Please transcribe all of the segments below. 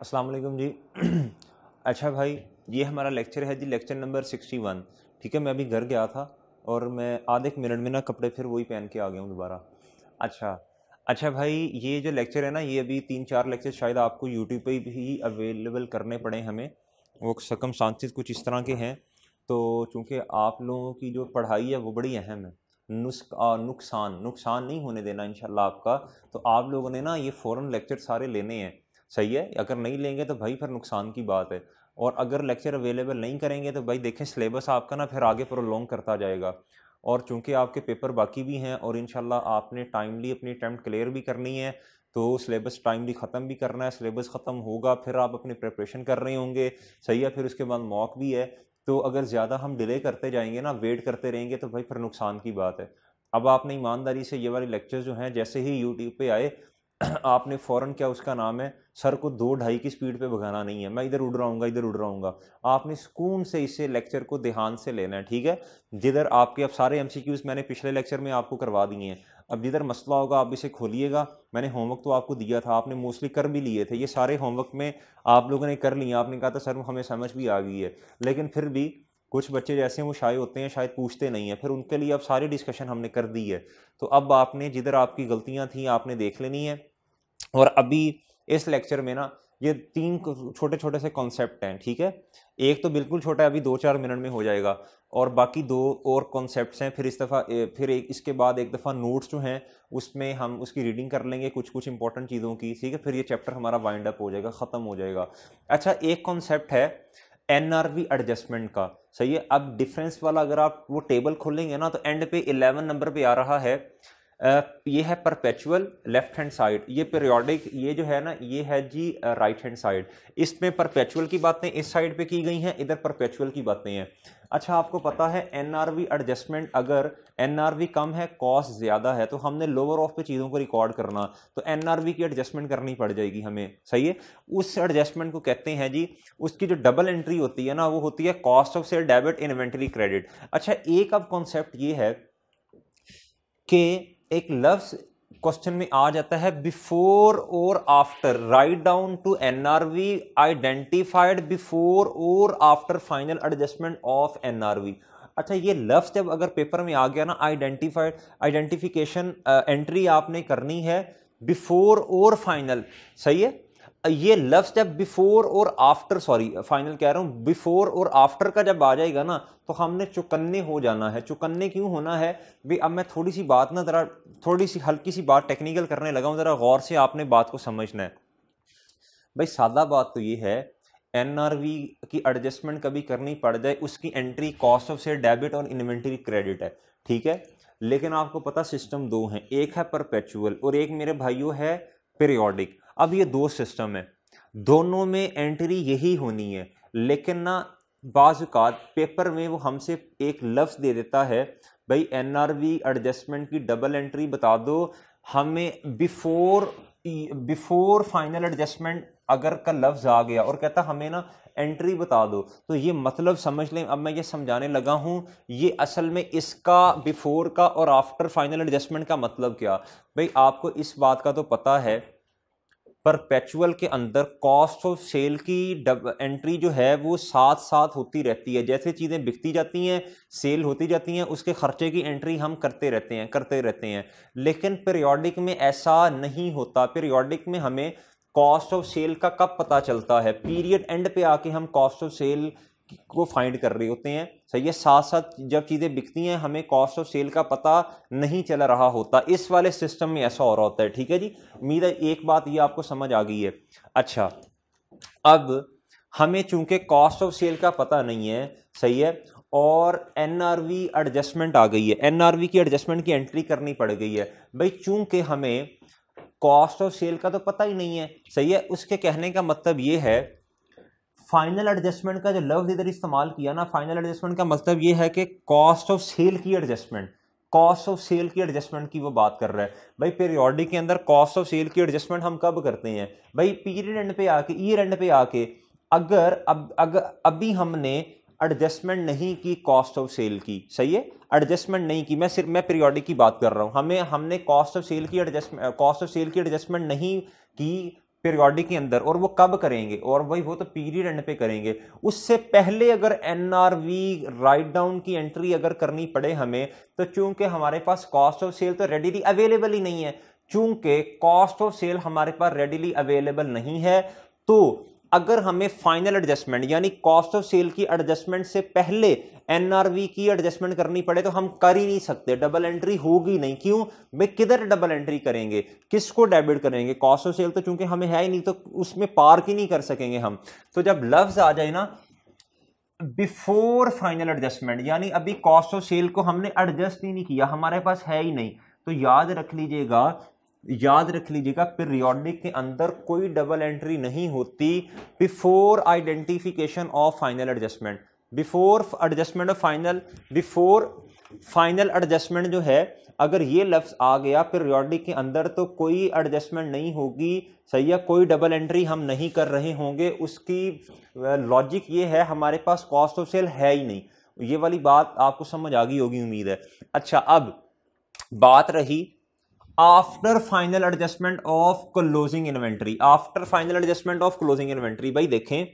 अस्सलाम वालेकुम जी। अच्छा भाई, ये हमारा लेक्चर है जी, लेक्चर नंबर सिक्सटी वन। ठीक है, मैं अभी घर गया था और मैं आधे एक मिनट में ना कपड़े फिर वही पहन के आ गया हूँ दोबारा। अच्छा अच्छा भाई, ये जो लेक्चर है ना, ये अभी तीन चार लेक्चर शायद आपको यूट्यूब पे भी अवेलेबल करने पड़े हमें। वो सकम सांसिस कुछ इस तरह के हैं। तो चूँकि आप लोगों की जो पढ़ाई है, वो बड़ी अहम है। नुस्ख नुकसान नुकसान नहीं होने देना इंशाल्लाह आपका। तो आप लोगों ने ना ये फ़ौरन लेक्चर सारे लेने हैं। सही है, अगर नहीं लेंगे तो भाई फिर नुकसान की बात है। और अगर लेक्चर अवेलेबल नहीं करेंगे तो भाई देखें सिलेबस आपका ना फिर आगे प्रोलॉन्ग करता जाएगा। और चूँकि आपके पेपर बाकी भी हैं और इन आपने टाइमली अपनी अटैम्प्ट क्लियर भी करनी है तो सिलेबस टाइमली ख़त्म भी करना है सिलेबस ख़त्म होगा, फिर आप अपनी प्रिपरेशन कर रहे होंगे। सही है, फिर उसके बाद मॉक भी है। तो अगर ज़्यादा हम डिले करते जाएँगे ना वेट करते रहेंगे तो भाई फिर नुकसान की बात है। अब आपने ईमानदारी से ये वाले लेक्चर जो हैं, जैसे ही यूट्यूब पे आए आपने फ़ौरन क्या उसका नाम है? सर को दो ढाई की स्पीड पे भगाना नहीं है। मैं इधर उड़ रहा हूँ, इधर उड़ रहा हूँ। आपने सुकून से इसे लेक्चर को ध्यान से लेना है, ठीक है? जिधर आपके, अब सारे एम मैंने पिछले लेक्चर में आपको करवा दिए हैं। अब जिधर मसला होगा, आप इसे खोलिएगा। मैंने होमवर्क तो आपको दिया था, आपने मोस्टली कर भी लिए थे। ये सारे होमवर्क में आप लोगों ने कर लिए आपने कहा था, सर, हमें समझ भी आ गई है। लेकिन फिर भी कुछ बच्चे जैसे वो शाये होते हैं, शायद पूछते नहीं हैं। फिर उनके लिए अब सारी डिस्कशन हमने कर दी है। तो अब आपने जिधर आपकी गलतियाँ थी, आपने देख लेनी है। और अभी इस लेक्चर में ना, ये तीन छोटे छोटे से कॉन्सेप्ट हैं, ठीक है? एक तो बिल्कुल छोटा है, अभी दो चार मिनट में हो जाएगा। और बाकी दो और कॉन्सेप्ट्स हैं, फिर इस दफ़ा फिर एक, इसके बाद एक दफ़ा नोट्स जो हैं, उसमें हम उसकी रीडिंग कर लेंगे कुछ कुछ इंपॉर्टेंट चीज़ों की, ठीक है? फिर ये चैप्टर हमारा वाइंड अप हो जाएगा, ख़त्म हो जाएगा। अच्छा एक कॉन्सेप्ट है NRV एडजस्टमेंट का। सही है, अब डिफरेंस वाला अगर आप वो टेबल खोलेंगे ना तो एंड पे इलेवन नंबर पे आ रहा है। ये है परपेचुअल लेफ़्ट हैंड साइड ये पीरियोडिक ये जो है ना, ये है जी राइट हैंड साइड इसमें परपेचुअल की बातें इस साइड पे की गई हैं, इधर परपेचुअल की बातें हैं. अच्छा आपको पता है एनआरवी एडजस्टमेंट अगर एनआरवी कम है कॉस्ट ज़्यादा है तो हमने लोअर ऑफ़ पे चीज़ों को रिकॉर्ड करना. तो एनआरवी की एडजस्टमेंट करनी पड़ जाएगी हमें. सही है? उस एडजस्टमेंट को कहते हैं जी, उसकी जो डबल एंट्री होती है ना, वो होती है cost of sale debit inventory credit अच्छा एक अब कॉन्सेप्ट ये है कि एक लफ्स क्वेश्चन में आ जाता है बिफोर और after write down to N R V identified before और after final adjustment of N R V अच्छा ये लफ्स जब अगर पेपर में आ गया ना आइडेंटिफाइड आइडेंटिफिकेशन एंट्री आपने करनी है बिफोर और फाइनल सही है? ये लफ्ज जब बिफोर और आफ्टर सॉरी फाइनल कह रहा हूँ बिफोर और आफ्टर का जब आ जाएगा ना तो हमने चुकन्ने हो जाना है। चुकन्ने क्यों होना है? भाई, अब मैं थोड़ी सी बात ना ज़रा थोड़ी सी हल्की सी बात टेक्निकल करने लगा हूँ, ज़रा गौर से आपने बात को समझना है। भाई, सादा बात तो ये है एनआरवी की एडजस्टमेंट कभी करनी पड़ जाए, उसकी एंट्री कॉस्ट ऑफ़ से डेबिट और इन्वेंट्री क्रेडिट है, ठीक है? लेकिन आपको पता सिस्टम दो हैं, एक है परपेचुअल और एक मेरे भाइयों है पीरियोडिक अब ये दो सिस्टम है। दोनों में एंट्री यही होनी है, लेकिन ना बाज़ात पेपर में वो हमसे एक लफ्ज़ दे देता है, भाई एनआरवी एडजस्टमेंट की डबल एंट्री बता दो। हमें बिफोर बिफोर फाइनल एडजस्टमेंट अगर का लफ्ज़ आ गया और कहता हमें ना एंट्री बता दो तो ये मतलब समझ लें, अब मैं ये समझाने लगा हूँ, ये असल में इसका बिफोर का और आफ्टर फाइनल एडजस्टमेंट का मतलब क्या? भाई, आपको इस बात का तो पता है परपेचुअल के अंदर कॉस्ट ऑफ़ सेल की डब एंट्री जो है वो साथ साथ होती रहती है। जैसे चीज़ें बिकती जाती हैं सेल होती जाती हैं, उसके खर्चे की एंट्री हम करते रहते हैं, करते रहते हैं। लेकिन पीरियोडिक में ऐसा नहीं होता। पीरियोडिक में हमें कॉस्ट ऑफ़ सेल का कब पता चलता है? पीरियड एंड पे आके हम कॉस्ट ऑफ़ सेल को फाइंड कर रहे होते हैं। सही है साथ साथ जब चीज़ें बिकती हैं, हमें कॉस्ट ऑफ़ सेल का पता नहीं चल रहा होता। इस वाले सिस्टम में ऐसा हो रहा होता है, ठीक है जी? उम्मीद है एक बात ये आपको समझ आ गई है। अच्छा अब हमें चूँकि कॉस्ट ऑफ़ सेल का पता नहीं है, सही है, और एनआरवी एडजस्टमेंट आ गई है। एनआरवी की एडजस्टमेंट की एंट्री करनी पड़ गई है। भाई, चूँकि हमें कॉस्ट ऑफ़ सेल का तो पता ही नहीं है, सही है, उसके कहने का मतलब ये है फाइनल एडजस्टमेंट का जो लफ्ज इधर इस्तेमाल किया ना फाइनल एडजस्टमेंट का मतलब ये है कि कॉस्ट ऑफ़ सेल की एडजस्टमेंट कॉस्ट ऑफ़ सेल की एडजस्टमेंट की वो बात कर रहा है। भाई पीरियोडिक के अंदर कॉस्ट ऑफ़ सेल की एडजस्टमेंट हम कब करते हैं? भाई पीरियड एंड पे आके ईयर एंड पे आके, अगर, अब अगर अभी हमने एडजस्टमेंट नहीं की कॉस्ट ऑफ़ सेल की, सही है? एडजस्टमेंट नहीं की, मैं सिर्फ़, मैं पीरियोडिक की बात कर रहा हूँ। हमें, हमने कॉस्ट ऑफ़ सेल की एडजस्टमेंट कॉस्ट ऑफ़ सेल की एडजस्टमेंट नहीं की पीरियोडिक के अंदर, और वो कब करेंगे? और वही वो तो पीरियड एंड पे करेंगे। उससे पहले अगर एनआरवी राइट डाउन की एंट्री अगर करनी पड़े हमें तो चूँकि हमारे पास कॉस्ट ऑफ़ सेल तो रेडीली अवेलेबल ही नहीं है। चूँकि कॉस्ट ऑफ़ सेल हमारे पास रेडीली अवेलेबल नहीं है तो अगर हमें फाइनल एडजस्टमेंट यानी कॉस्ट ऑफ़ सेल की एडजस्टमेंट से पहले एनआरवी की एडजस्टमेंट करनी पड़े तो हम कर ही नहीं सकते। डबल एंट्री होगी नहीं। क्यों? भाई, किधर डबल एंट्री करेंगे? किसको डेबिट करेंगे? कॉस्ट ऑफ़ सेल तो चूँकि हमें है ही नहीं तो उसमें पार्क ही नहीं कर सकेंगे हम। तो जब लफ्ज आ जाए ना बिफोर फाइनल एडजस्टमेंट यानी अभी कॉस्ट ऑफ़ सेल को हमने एडजस्ट ही नहीं किया, हमारे पास है ही नहीं। तो याद रख लीजिएगा याद रख लीजिएगा पीरियोडिक के अंदर कोई डबल एंट्री नहीं होती before identification of final adjustment before adjustment of final before final adjustment जो है, अगर ये लफ्स आ गया पीरियोडिक के अंदर तो कोई एडजस्टमेंट नहीं होगी, सही है? कोई डबल एंट्री हम नहीं कर रहे होंगे, उसकी लॉजिक ये है, हमारे पास कॉस्ट ऑफ़ सेल है ही नहीं। ये वाली बात आपको समझ आ गई होगी, उम्मीद है। अच्छा अब बात रही after final adjustment of closing inventory after final adjustment of closing inventory भाई देखें,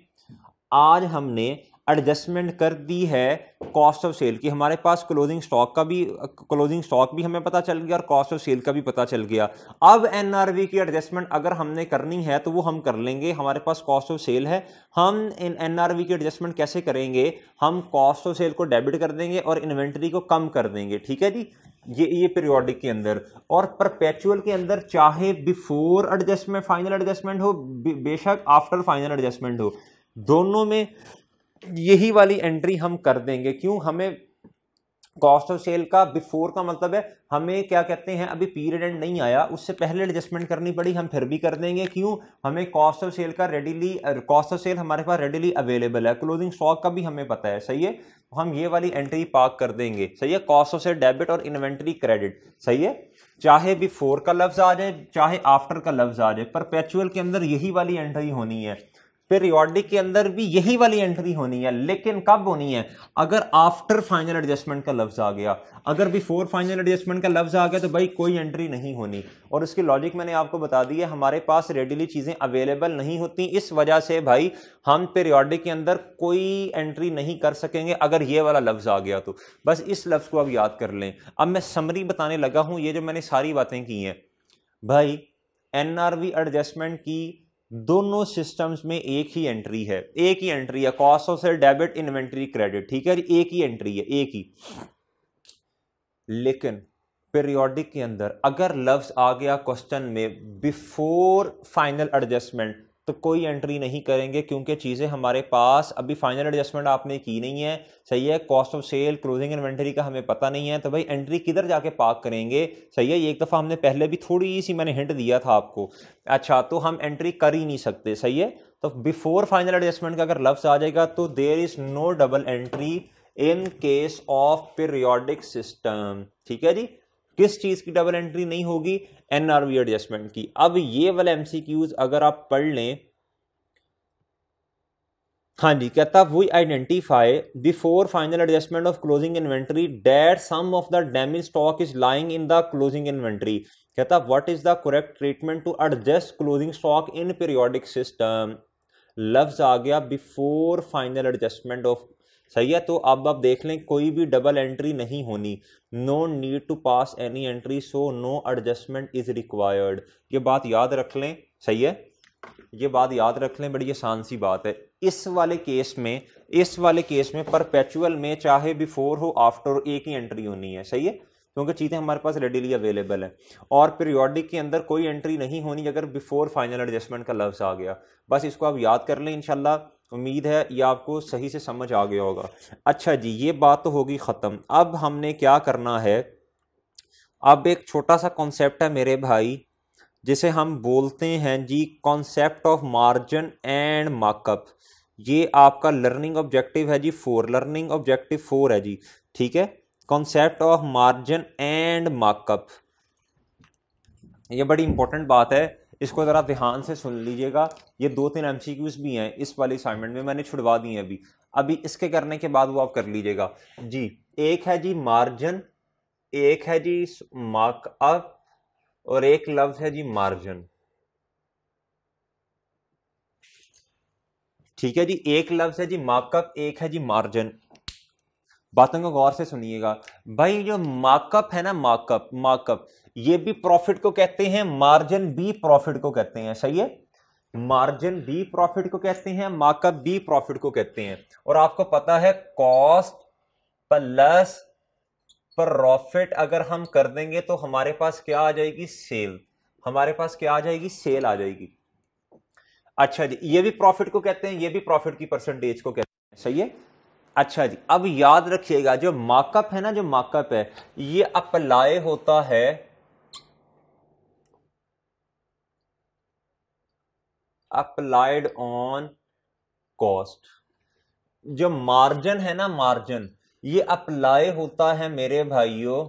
आज हमने एडजस्टमेंट कर दी है कॉस्ट ऑफ़ सेल की। हमारे पास क्लोजिंग स्टॉक का भी क्लोजिंग स्टॉक भी हमें पता चल गया और कॉस्ट ऑफ़ सेल का भी पता चल गया। अब एनआरवी की एडजस्टमेंट अगर हमने करनी है तो वो हम कर लेंगे। हमारे पास कॉस्ट ऑफ़ सेल है। हम इन एनआरवी की एडजस्टमेंट कैसे करेंगे? हम कॉस्ट ऑफ़ सेल को डेबिट कर देंगे और इन्वेंट्री को कम कर देंगे। ठीक है जी? ये ये पीरियोडिक के अंदर। और परपेचुअल के अंदर चाहे बिफोर एडजस्टमेंट फाइनल एडजस्टमेंट हो बेशक आफ्टर फाइनल एडजस्टमेंट हो, दोनों में यही वाली एंट्री हम कर देंगे। क्यों? हमें कॉस्ट ऑफ़ सेल का बिफोर का मतलब है, हमें क्या कहते हैं, अभी पीरियड एंड नहीं आया, उससे पहले एडजस्टमेंट करनी पड़ी, हम फिर भी कर देंगे। क्यों? हमें कॉस्ट ऑफ़ सेल का रेडीली कॉस्ट ऑफ़ सेल हमारे पास रेडीली अवेलेबल है। क्लोजिंग स्टॉक का भी हमें पता है, सही है? तो हम ये वाली एंट्री पार्क कर देंगे। सही है? कॉस्ट ऑफ़ सेल डेबिट और इन्वेंट्री क्रेडिट सही है? चाहे बिफोर का लफ्ज आ जाए, चाहे आफ्टर का लफ्ज आ जाए पर के अंदर यही वाली एंट्री होनी है। पीरियोडिक के अंदर भी यही वाली एंट्री होनी है, लेकिन कब होनी है? अगर आफ्टर फाइनल एडजस्टमेंट का लफ्ज आ गया, अगर बिफोर फाइनल एडजस्टमेंट का लफ्ज आ गया तो भाई कोई एंट्री नहीं होनी। और उसकी लॉजिक मैंने आपको बता दी है, हमारे पास रेडिली चीज़ें अवेलेबल नहीं होती, इस वजह से भाई हम पीरियोडिक के अंदर कोई एंट्री नहीं कर सकेंगे, अगर ये वाला लफ्ज आ गया तो। बस इस लफ्ज को अब याद कर लें। अब मैं समरी बताने लगा हूँ, ये जो मैंने सारी बातें की हैं, भाई एनआरवी एडजस्टमेंट की दोनों सिस्टम्स में एक ही एंट्री है। एक ही एंट्री है cost of sale debit inventory credit ठीक है? एक ही एंट्री है, एक ही। लेकिन पीरियोडिक के अंदर अगर लफ्ज आ गया क्वेश्चन में बिफोर फाइनल एडजस्टमेंट तो कोई एंट्री नहीं करेंगे, क्योंकि चीज़ें हमारे पास अभी फाइनल एडजस्टमेंट आपने की नहीं है। सही है cost of sale closing inventory का हमें पता नहीं है तो भाई एंट्री किधर जाके पार्क करेंगे? सही है, एक दफ़ा हमने पहले भी थोड़ी सी मैंने हिंट दिया था आपको। अच्छा तो हम एंट्री कर ही नहीं सकते, सही है? तो बिफोर फाइनल एडजस्टमेंट का अगर लफ्स आ जाएगा तो there is no double entry in case of periodic system ठीक है जी? किस चीज़ की डबल एंट्री नहीं होगी? एनआरवी एडजस्टमेंट की। अब ये वाले एमसीक्यूज अगर आप पढ़ लें हाँ जी, कहता we identify before final adjustment of closing inventory that some of the damage stock is lying in the closing inventory कहता what is the correct treatment to adjust closing stock in periodic system लफ्ज आ गया before final adjustment of सही है? तो अब आप देख लें, कोई भी डबल एंट्री नहीं होनी। No need to pass any entry so no adjustment is required ये बात याद रख लें। सही है? ये बात याद रख लें, बड़ी आसान सी बात है। इस वाले केस में, इस वाले केस में परपेचुअल में, चाहे बिफोर हो आफ्टर एक ही एंट्री होनी है। सही है? क्योंकि चीज़ें हमारे पास रेडीली अवेलेबल है। और पीरियोडिक के अंदर कोई एंट्री नहीं होनी, अगर बिफोर फाइनल एडजस्टमेंट का लफ्ज़ आ गया। बस इसको आप याद कर लें इनशाला उम्मीद है ये आपको सही से समझ आ गया होगा। अच्छा जी, ये बात तो होगी ख़त्म। अब हमने क्या करना है? अब एक छोटा सा कॉन्सेप्ट है मेरे भाई, जिसे हम बोलते हैं जी concept of margin and markup ये आपका लर्निंग ऑब्जेक्टिव है जी फोर लर्निंग ऑब्जेक्टिव फोर है जी, ठीक है? Concept of margin and markup ये बड़ी इंपॉर्टेंट बात है। इसको ज़रा ध्यान से सुन लीजिएगा। ये दो तीन एम भी हैं, इस वाले असाइनमेंट में मैंने छुड़वा दी हैं अभी। अभी इसके करने के बाद वो आप कर लीजिएगा। जी, एक है जी मार्जिन एक है जी मार्कअप और एक लफ्ज है जी मार्जिन ठीक है जी, एक लफ्ज है जी मार्कअप एक है जी मार्जिन बातों को गौर से सुनिएगा। भाई, जो मार्कअप है ना मार्कअप मार्कअप ये भी प्रॉफिट को कहते हैं मार्जिन भी प्रॉफिट को कहते हैं। सही है? मार्जिन बी प्रॉफिट को कहते हैं मार्कअप बी प्रॉफिट को कहते हैं। और आपको पता है कॉस्ट प्लस प्रॉफिट अगर हम कर देंगे तो हमारे पास क्या आ जाएगी? सेल हमारे पास क्या आ जाएगी? सेल आ जाएगी। अच्छा जी, ये भी प्रॉफिट को कहते हैं, ये भी प्रॉफिट की परसेंटेज को कहते हैं। सही है? अच्छा जी, अब याद रखिएगा, जो मार्कअप है ना, जो मार्कअप है, ये अप्लाई होता है अप्लाइड ऑन कॉस्ट। जो मार्जिन है ना, मार्जिन, ये अप्लाई होता है मेरे भाइयों,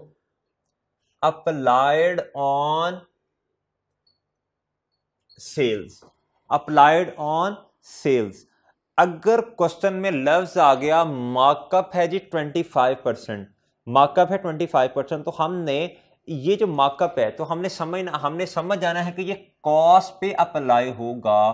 applied on sales, applied on sales. अगर क्वेश्चन में लफ्ज आ गया मार्कअप है जी 25 परसेंट मार्कअप है 25 परसेंट तो हमने ये जो मार्कअप है तो हमने समझ हमने समझ जाना है कि ये कॉस्ट पे अप्लाई होगा।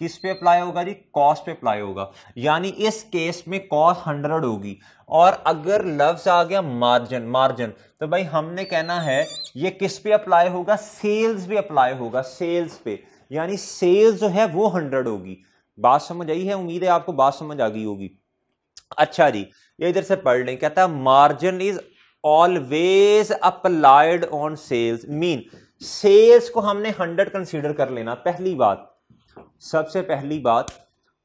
किस पे अप्लाई होगा जी? कॉस्ट पे अप्लाई होगा। यानी इस केस में कॉस्ट हंड्रेड होगी। और अगर लफ्ज आ गया मार्जिन मार्जिन तो भाई हमने कहना है, ये किस पे अप्लाई होगा? सेल्स पे अप्लाई होगा सेल्स पे। यानी सेल्स जो है वो हंड्रेड होगी। बात समझ आई है? उम्मीद है आपको बात समझ आ गई होगी। अच्छा जी, ये इधर से पढ़ लें, कहता है margin is always applied on sales mean sales को हमने हंड्रेड कंसीडर कर लेना, पहली बात। सबसे पहली बात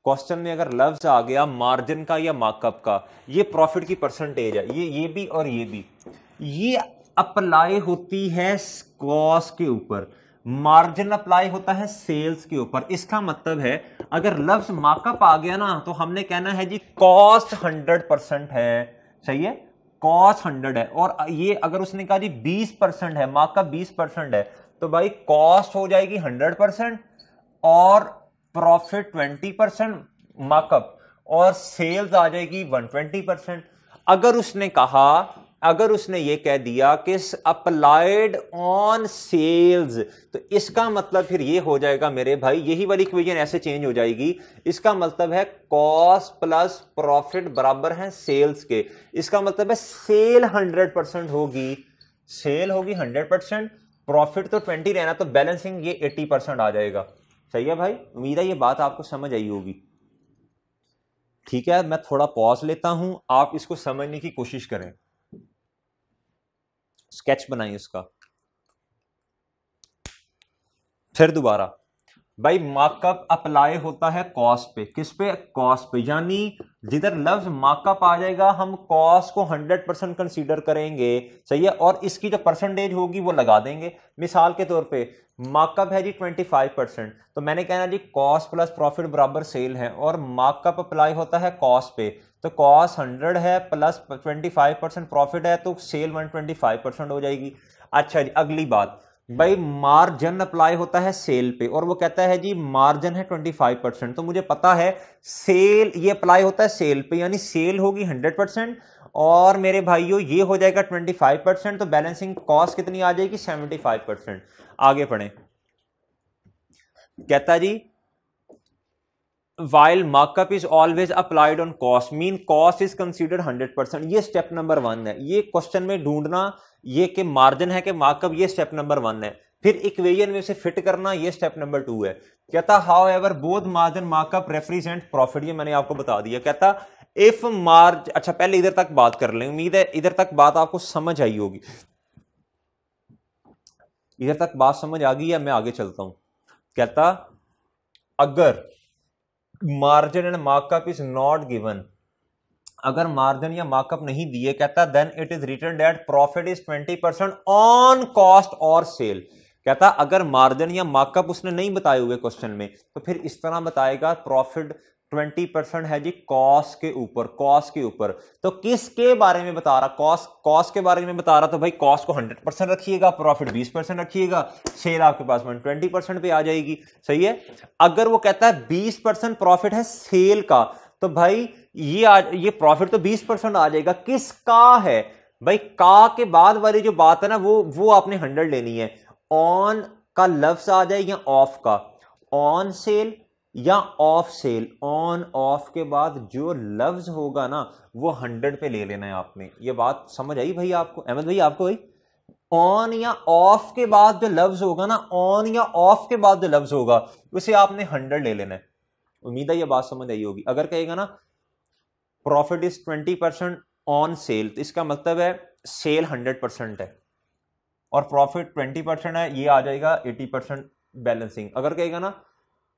क्वेश्चन में अगर लफ्ज आ गया मार्जिन का या मार्कअप का, ये प्रॉफिट की परसेंटेज है। ये ये भी और ये भी। ये अप्लाई होती है कॉस्ट के ऊपर। मार्जिन अप्लाई होता है सेल्स के ऊपर। इसका मतलब है, अगर लफ्ज मार्कअप आ गया ना तो हमने कहना है जी, कॉस्ट हंड्रेड परसेंट है। सही है? कॉस्ट हंड्रेड है। और ये अगर उसने कहा जी, बीस परसेंट है मार्कअप बीस परसेंट है तो भाई कॉस्ट हो जाएगी हंड्रेड परसेंट और प्रॉफिट ट्वेंटी परसेंट मार्कअप और सेल्स आ जाएगी वन ट्वेंटी परसेंट। अगर उसने कहा अगर उसने ये कह दिया कि अप्लाइड ऑन सेल्स तो इसका मतलब फिर ये हो जाएगा मेरे भाई, यही वाली इक्वेशन ऐसे चेंज हो जाएगी। इसका मतलब है कॉस्ट प्लस प्रॉफिट बराबर है सेल्स के। इसका मतलब है सेल हंड्रेड परसेंट होगी। सेल होगी हंड्रेड परसेंट प्रॉफिट तो ट्वेंटी रहना तो बैलेंसिंग ये एट्टी परसेंट आ जाएगा। सही है भाई? उम्मीद है ये बात आपको समझ आई होगी। ठीक है, मैं थोड़ा पॉज लेता हूँ, आप इसको समझने की कोशिश करें। स्केच बनाई उसका। फिर दोबारा, भाई मार्कअप अप्लाई होता है कॉस्ट पे। किस पे? कॉस्ट पे। यानी जिधर लफ्ज मार्कअप आ जाएगा, हम कॉस्ट को 100 परसेंट कंसिडर करेंगे। सही है? और इसकी जो परसेंटेज होगी, वो लगा देंगे। मिसाल के तौर पे मार्कअप है जी 25 परसेंट तो मैंने कहना जी कॉस्ट प्लस प्रॉफिट बराबर सेल है। और मार्कअप अप्लाई होता है कॉस्ट पे। तो कॉस्ट 100 है प्लस 25 परसेंट प्रॉफिट है तो सेल 125 परसेंट हो जाएगी। अच्छा जी, अगली बात। भाई मार्जिन अप्लाई होता है सेल पे, और वो कहता है जी मार्जिन है 25 परसेंट तो मुझे पता है सेल ये अप्लाई होता है सेल पे, यानी सेल होगी 100 परसेंट और मेरे भाइयों, ये हो जाएगा 25 परसेंट तो बैलेंसिंग कॉस्ट कितनी आ जाएगी? 75 परसेंट आगे पढ़े। कहता जी while markup is always applied on cost mean cost is considered hundred percent ये स्टेप नंबर वन है। ये क्वेश्चन में ढूंढना, ये कि मार्जिन है कि मार्कअप ये स्टेप नंबर वन है। फिर इक्वेशन में से फिट करना, ये स्टेप नंबर टू है। कहता however both margin markup represent profit ये मैंने आपको बता दिया। कहता इफ़ मार्ज अच्छा पहले इधर तक बात कर लें। उम्मीद है इधर तक बात आपको समझ आई होगी। इधर तक बात समझ आ गई या मैं आगे चलता हूँ? कहता, अगर margin and markup is not given अगर मार्जिन या मार्कअप नहीं दिए कहता then it is written that profit is twenty percent on cost और सेल कहता, अगर मार्जिन या मार्कअप उसने नहीं बताए हुए क्वेश्चन में तो फिर इस तरह बताएगा प्रॉफिट ट्वेंटी परसेंट है जी कॉस्ट के ऊपर कॉस्ट के ऊपर। तो किसके बारे में बता रहा कॉस्ट कॉस्ट के बारे में बता रहा तो भाई कॉस्ट को हंड्रेड परसेंट रखिएगा प्रॉफिट बीस परसेंट रखिएगा सेल आपके पास वन ट्वेंटी परसेंट पे आ जाएगी। सही है? अगर वो कहता है बीस परसेंट प्रॉफिट है सेल का तो भाई ये आ, ये प्रॉफिट तो बीस परसेंट आ जाएगा। किसका है? भाई का के बाद वाली जो बात है ना वो वो आपने हंड्रेड लेनी है। ऑन का लफ्स आ जाए या ऑफ़ का? ऑन सेल या ऑफ़ सेल ऑन ऑफ़ के बाद जो लफ्ज होगा ना, वो हंड्रेड पे ले लेना है आपने। ये बात समझ आई भाई आपको? अहमद भाई, आपको भाई ऑन या ऑफ़ के बाद जो लफ्ज होगा ना ऑन या ऑफ़ के बाद जो लफ्ज होगा, उसे आपने हंड्रेड ले लेना है। उम्मीद है ये बात समझ आई होगी। अगर कहेगा ना profit is twenty percent on sale तो इसका मतलब है सेल हंड्रेड परसेंट है। और प्रॉफिट ट्वेंटी परसेंट है, ये आ जाएगा एटी परसेंट बैलेंसिंग अगर कहेगा ना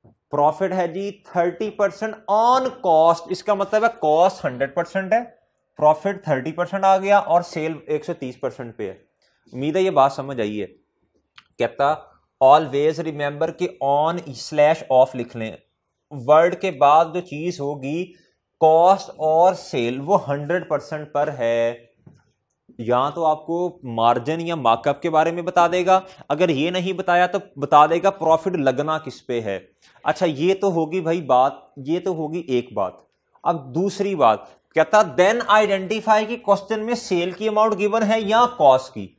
प्रॉफिट है जी थर्टी परसेंट ऑन कॉस्ट इसका मतलब है कॉस्ट हंड्रेड परसेंट है प्रॉफिट थर्टी परसेंट आ गया और सेल एक सौ तीस परसेंट पे है। उम्मीद है ये बात समझ आई है। कहता ऑलवेज रिमेंबर कि ऑन स्लैश ऑफ़ लिख लें। वर्ड के बाद जो चीज़ होगी कॉस्ट और सेल वो हंड्रेड परसेंट पर है। या तो आपको मार्जिन या मार्कअप के बारे में बता देगा। अगर ये नहीं बताया तो बता देगा प्रॉफिट लगना किस पे है। अच्छा ये तो होगी भाई बात, ये तो होगी एक बात। अब दूसरी बात कहता देन आइडेंटिफाई कि क्वेश्चन में सेल की अमाउंट गिवन है या कॉस्ट की?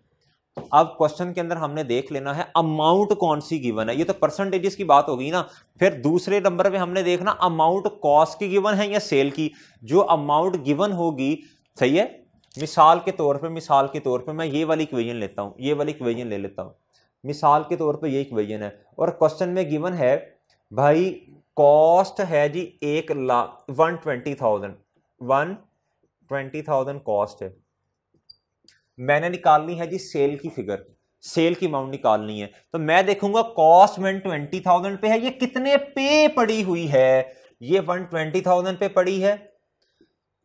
अब क्वेश्चन के अंदर हमने देख लेना है अमाउंट कौन सी गिवन है? ये तो परसेंटेजेस की बात होगी ना। फिर दूसरे नंबर पे हमने देखना अमाउंट कॉस्ट की गिवन है या सेल की? जो अमाउंट गिवन होगी, सही है? मिसाल के तौर पे, मिसाल के तौर पे मैं ये वाली इक्वेजन लेता हूँ, ये वाली इक्वेजन ले लेता हूँ। मिसाल के तौर पे ये इक्वेजन है और क्वेश्चन में गिवन है, भाई कॉस्ट है जी एक lakh one twenty thousand one twenty thousand cost है। मैंने निकालनी है जी सेल की फिगर सेल की अमाउंट निकालनी है। तो मैं देखूँगा कॉस्ट वन ट्वेंटी थाउज़ेंड पे है, ये कितने पे पड़ी हुई है? ये वन ट्वेंटी थाउज़ेंड पे पड़ी है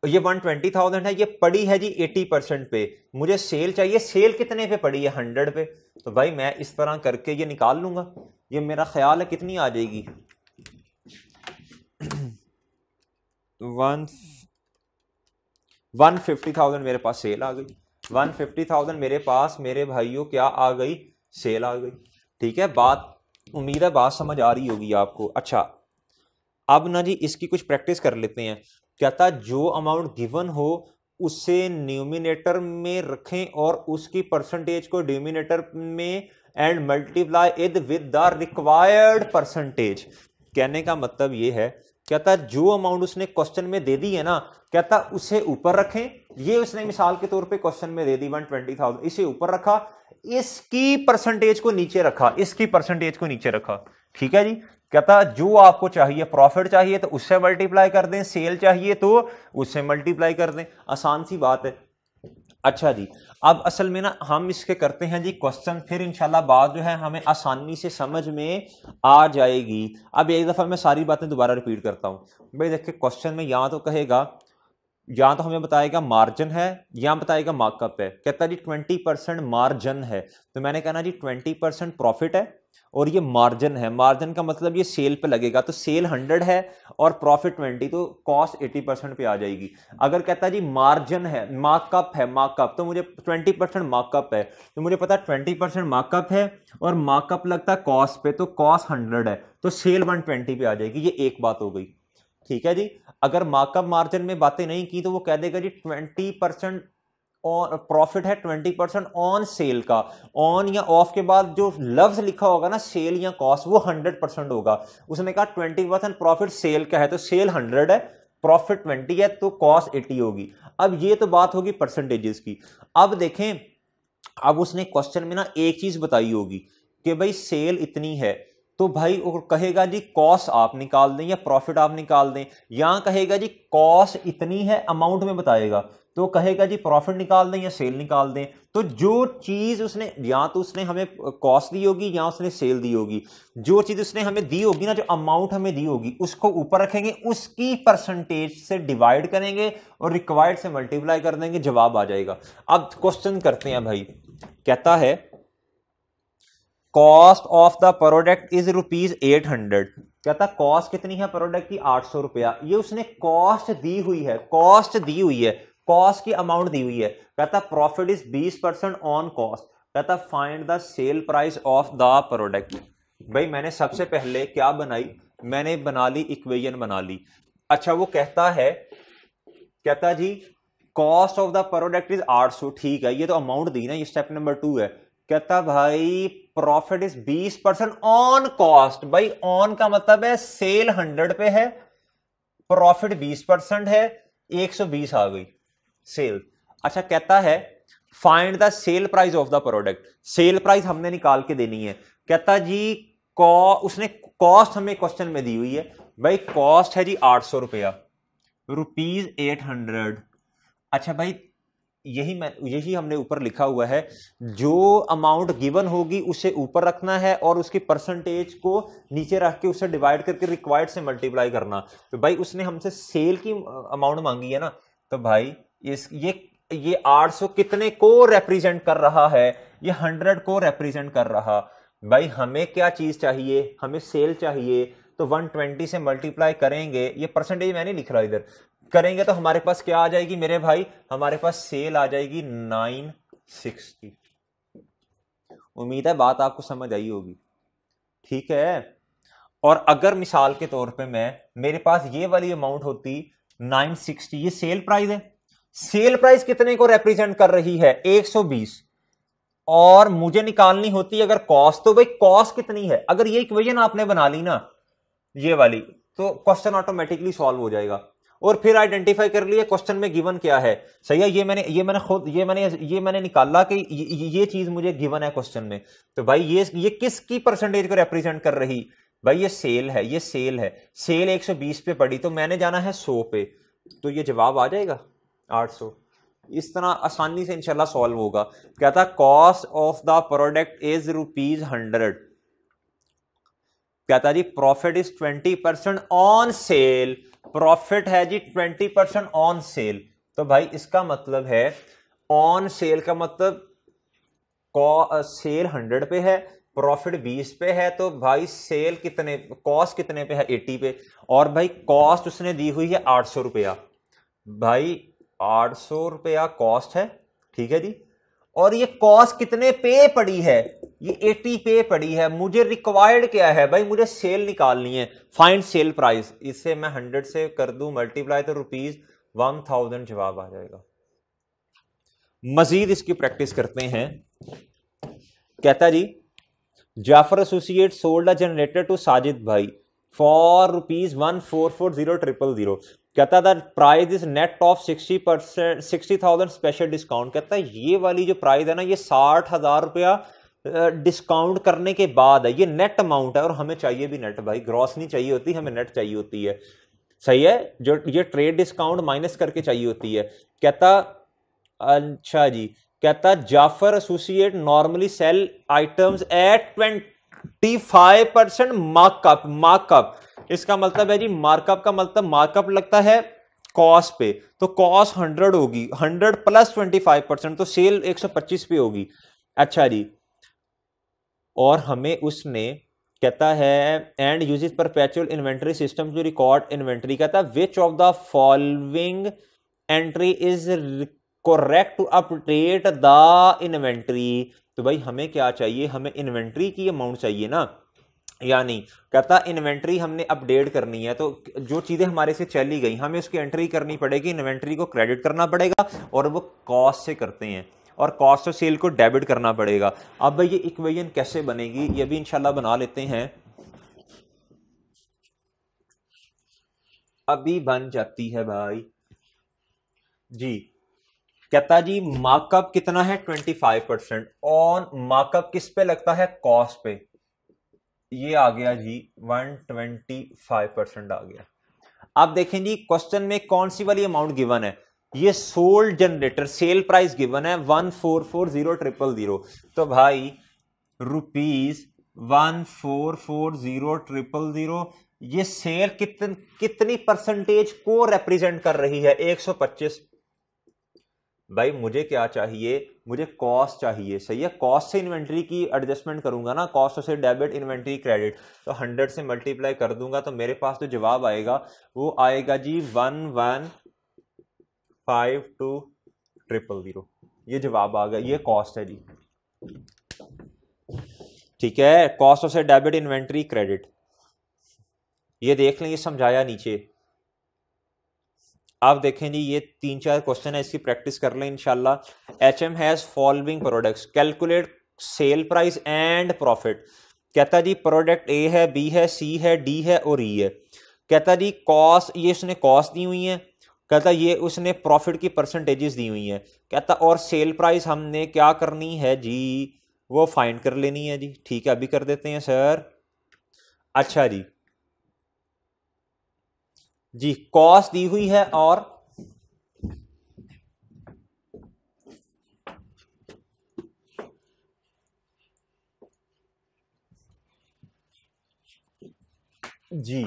ये वन ट्वेंटी थाउज़ेंड है, ये पड़ी है जी एटी परसेंट पे। मुझे सेल चाहिए। सेल कितने पे पड़ी है? हंड्रेड पे। तो भाई मैं इस तरह करके ये निकाल लूँगा। ये मेरा ख्याल है कितनी आ जाएगी। वन वन फिफ्टी थाउज़ेंड मेरे पास सेल आ गई। वन फिफ्टी थाउज़ेंड मेरे पास, मेरे भाइयों, क्या आ गई? सेल आ गई। ठीक है? बात, उम्मीद है, बात समझ आ रही होगी आपको। अच्छा अब ना जी इसकी कुछ प्रैक्टिस कर लेते हैं। कहता जो अमाउंट गिवन हो, उसे न्यूमिनेटर में रखें और उसकी परसेंटेज को डिमिनेटर में and multiply it with the required percentage कहने का मतलब ये है कहता जो अमाउंट उसने क्वेश्चन में दे दी है ना कहता उसे ऊपर रखें। ये उसने मिसाल के तौर पे क्वेश्चन में दे दी वन ट्वेंटी थाउज़ेंड इसे ऊपर रखा, इसकी परसेंटेज को नीचे रखा, इसकी परसेंटेज को नीचे रखा। ठीक है जी? कहता, जो आपको चाहिए प्रॉफिट चाहिए तो उससे मल्टीप्लाई कर दें। सेल चाहिए तो उससे मल्टीप्लाई कर दें। आसान सी बात है। अच्छा जी, अब असल में ना, हम इसके करते हैं जी क्वेश्चन फिर इंशाल्लाह बात जो है, हमें आसानी से समझ में आ जाएगी। अब एक दफ़ा मैं सारी बातें दोबारा रिपीट करता हूँ। भाई देखिए क्वेश्चन में यहाँ तो कहेगा, या तो हमें बताएगा मार्जिन है, या बताएगा मार्कअप है। कहता जी ट्वेंटी परसेंट मार्जिन है। तो मैंने कहना जी ट्वेंटी परसेंट प्रॉफिट है। और ये मार्जिन है। मार्जिन का मतलब ये सेल पे लगेगा। तो सेल हंड्रेड है और प्रॉफिट ट्वेंटी तो कॉस्ट एटी परसेंट पे आ जाएगी। अगर कहता जी मार्जिन है मार्कअप है मार्कअप तो मुझे ट्वेंटी परसेंट मार्कअप है। तो मुझे पता है ट्वेंटी परसेंट मार्कअप है और मार्कअप लगता है कॉस्ट पे तो कॉस्ट हंड्रेड है। तो सेल वन ट्वेंटी पे आ जाएगी। ये एक बात हो गई। ठीक है जी? अगर मार्कअप मार्जिन में बातें नहीं की तो वो कह देगा जी ट्वेंटी परसेंट ऑन प्रॉफिट है ट्वेंटी परसेंट ऑन सेल का. ऑन या ऑफ़ के बाद जो लफ्ज लिखा होगा ना सेल या कॉस्ट वो हंड्रेड परसेंट होगा. उसने कहा ट्वेंटी परसेंट प्रॉफिट सेल का है? तो सेल हंड्रेड है प्रॉफिट ट्वेंटी है तो कॉस्ट एटी होगी. अब ये तो बात होगी परसेंटेजेस की. अब देखें, अब उसने क्वेश्चन में ना एक चीज़ बताई होगी कि भाई सेल इतनी है. तो भाई वो कहेगा जी कॉस्ट आप निकाल दें या प्रॉफिट आप निकाल दें। या कहेगा जी कॉस्ट इतनी है अमाउंट में बताएगा। तो कहेगा जी प्रॉफिट निकाल दें या सेल निकाल दें। तो जो चीज़ उसने, या तो उसने हमें कॉस्ट दी होगी, या उसने सेल दी होगी। जो चीज़ उसने हमें दी होगी ना, जो अमाउंट हमें दी होगी, उसको ऊपर रखेंगे, उसकी परसेंटेज से डिवाइड करेंगे और रिक्वायर्ड से मल्टीप्लाई कर देंगे, जवाब आ जाएगा। अब क्वेश्चन करते हैं भाई। कहता है cost of the product is rupees eight hundred कहता कॉस्ट कितनी है प्रोडक्ट की? आठ सौ रुपया. ये उसने कॉस्ट दी हुई है कॉस्ट दी हुई है कॉस्ट की अमाउंट दी हुई है। कहता प्रॉफिट इज़ बीस परसेंट ऑन कॉस्ट कहता find the sale price of the product भाई, मैंने सबसे पहले क्या बनाई? मैंने बना ली इक्वेशन बना ली। अच्छा वो कहता है, कहता, जी cost of the product is आठ सौ, ठीक है, ये तो अमाउंट दी ना, ये स्टेप नंबर टू है। कहता, भाई प्रॉफिट इज़ बीस परसेंट ऑन कॉस्ट भाई ऑन का मतलब है सेल हंड्रेड पे है प्रॉफिट बीस परसेंट है, एक सौ बीस आ गई सेल अच्छा कहता है find the sale price of the product sale price हमने निकाल के देनी है। कहता जी उसने कॉस्ट हमें क्वेश्चन में दी हुई है। भाई कॉस्ट है जी आठ सौ रुपया। रुपीज़ एट हंड्रेड अच्छा भाई यही मैं, यही हमने ऊपर लिखा हुआ है, जो अमाउंट गिवन होगी उसे ऊपर रखना है और उसकी परसेंटेज को नीचे रख के उसे डिवाइड करके रिक्वायर्ड से मल्टीप्लाई करना। तो भाई उसने हमसे सेल की अमाउंट मांगी है ना तो भाई इस, ये ये 800 कितने को रिप्रेजेंट कर रहा है? ये 100 को रिप्रेजेंट कर रहा। भाई हमें क्या चीज़ चाहिए? हमें सेल चाहिए। तो 120 से मल्टीप्लाई करेंगे। ये परसेंटेज मैं नहीं लिख रहा इधर। करेंगे तो हमारे पास क्या आ जाएगी मेरे भाई? हमारे पास सेल आ जाएगी 960 उम्मीद है बात आपको समझ आई होगी। ठीक है? और अगर मिसाल के तौर पे मैं, मेरे पास ये वाली अमाउंट होती 960 ये सेल प्राइस है। सेल प्राइस कितने को रिप्रेजेंट कर रही है? 120 और मुझे निकालनी होती अगर कॉस्ट तो भाई कॉस्ट कितनी है? अगर ये इक्वेशन आपने बना ली ना, ये वाली तो क्वेश्चन ऑटोमेटिकली सॉल्व हो जाएगा। और फिर आइडेंटिफाई कर लिया क्वेश्चन में गिवन क्या है? सही है ये मैंने ये मैंने खुद ये मैंने ये मैंने निकाला कि ये, चीज़ मुझे गिवन है क्वेश्चन में। तो भाई ये ये किसकी परसेंटेज को रिप्रेजेंट कर रही? भाई ये सेल है ये सेल है। सेल 120 पे पड़ी तो मैंने जाना है 100 पे। तो ये जवाब आ जाएगा? 800 इस तरह आसानी से इंशाल्लाह सॉल्व होगा। कहता cost of the product is rupees hundred कहता जी profit is twenty percent on sale profit है जी ट्वेंटी परसेंट ऑन सेल। तो भाई इसका मतलब है, ऑन सेल का मतलब सेल हंड्रेड पे है, प्रॉफिट बीस पे है तो भाई सेल कितने, कॉस्ट कितने पे है? एटी पे। और भाई कॉस्ट उसने दी हुई है आठ सौ रुपया। भाई आठ सौ रुपया कॉस्ट है, ठीक है जी? और ये कॉस्ट कितने पे पड़ी है? ये 80 पे पड़ी है, मुझे रिक्वायर्ड क्या है? भाई, मुझे सेल निकालनी है। फाइंड सेल प्राइस इससे मैं 100 से कर दूँ मल्टीप्लाई तो रुपीज़ वन थाउज़ेंड जवाब आ जाएगा। मजीद इसकी प्रैक्टिस करते हैं। कहता जी Jafar associate sold generator to Sajid भाई for rupees one four four zero triple zero कहता था price is net of sixty percent sixty thousand special discount कहता है, ये वाली जो प्राइस है ना, ये साठ हज़ार रुपया डिस्काउंट करने के बाद है, ये नेट अमाउंट है और हमें चाहिए भी नेट भाई। ग्रॉस नहीं चाहिए होती, हमें नेट चाहिए होती है। सही है? जो, ये ट्रेड डिस्काउंट माइनस करके चाहिए होती है। कहता अच्छा जी, कहता Jafar associate normally sale items at twenty five percent markup markup इसका मतलब है जी मार्कअप का मतलब मार्कअप लगता है कॉस्ट पे। तो कॉस्ट हंड्रेड होगी hundred plus twenty five percent तो सेल एक सौ पच्चीस पे होगी। अच्छा जी और हमें उसने कहता है and use perpetual inventory system to record inventory कहता है which of the following entry is correct to update the inventory तो भाई, हमें क्या चाहिए? हमें इन्वेंट्री की अमाउंट चाहिए ना? यानी कहता इन्वेंट्री हमने अपडेट करनी है। तो जो चीज़ें हमारे से चली गई, हमें उसकी एंट्री करनी पड़ेगी इन्वेंट्री को क्रेडिट करना पड़ेगा और वो कॉस्ट से करते हैं। और कॉस्ट ऑफ़ सेल को डेबिट करना पड़ेगा। अब भाई ये इक्वेशन कैसे बनेगी? ये भी इंशाल्लाह बना लेते हैं। अभी बन जाती है भाई। जी। कहता जी मार्कअप कितना है? 25 परसेंट ऑन मार्कअप किस पे लगता है? कॉस्ट पे। ये आ गया जी 125 परसेंट आ गया। अब देखें जी क्वेश्चन में कौन सी वाली अमाउंट गिवन है? ये sold generator sale price given है one four four zero triple zero तो भाई rupees one four four zero triple zero ये सेल कितन, कितनी परसेंटेज को रिप्रेजेंट कर रही है? 125 भाई, मुझे क्या चाहिए? मुझे कॉस्ट चाहिए। सही है कॉस्ट से इन्वेंट्री की एडजस्टमेंट करूँगा ना कॉस्ट से डेबिट इन्वेंट्री क्रेडिट तो हंड्रेड से मल्टीप्लाई कर दूँगा तो मेरे पास जो तो जवाब आएगा, वो आएगा जी one one five two triple zero. ये जवाब आ गया, ये कॉस्ट है जी। ठीक है कॉस्ट ऑफ़ से डेबिट इन्वेंट्री क्रेडिट ये देख लें, ये समझाया नीचे। आप देखें जी, ये तीन चार क्वेश्चन है, इसकी प्रैक्टिस कर लें इनशाला H M has following products calculate sale price and profit कहता जी प्रोडक्ट ए है बी है सी है डी है और ई e है। कहता जी कॉस्ट ये उसने कॉस्ट दी हुई है। कहता, ये उसने प्रॉफिट की परसेंटेजेस दी हुई है। कहता, और सेल प्राइस हमने क्या करनी है जी? वो फाइंड कर लेनी है जी। ठीक है, अभी कर देते हैं सर अच्छा जी। जी कॉस्ट दी हुई है और जी।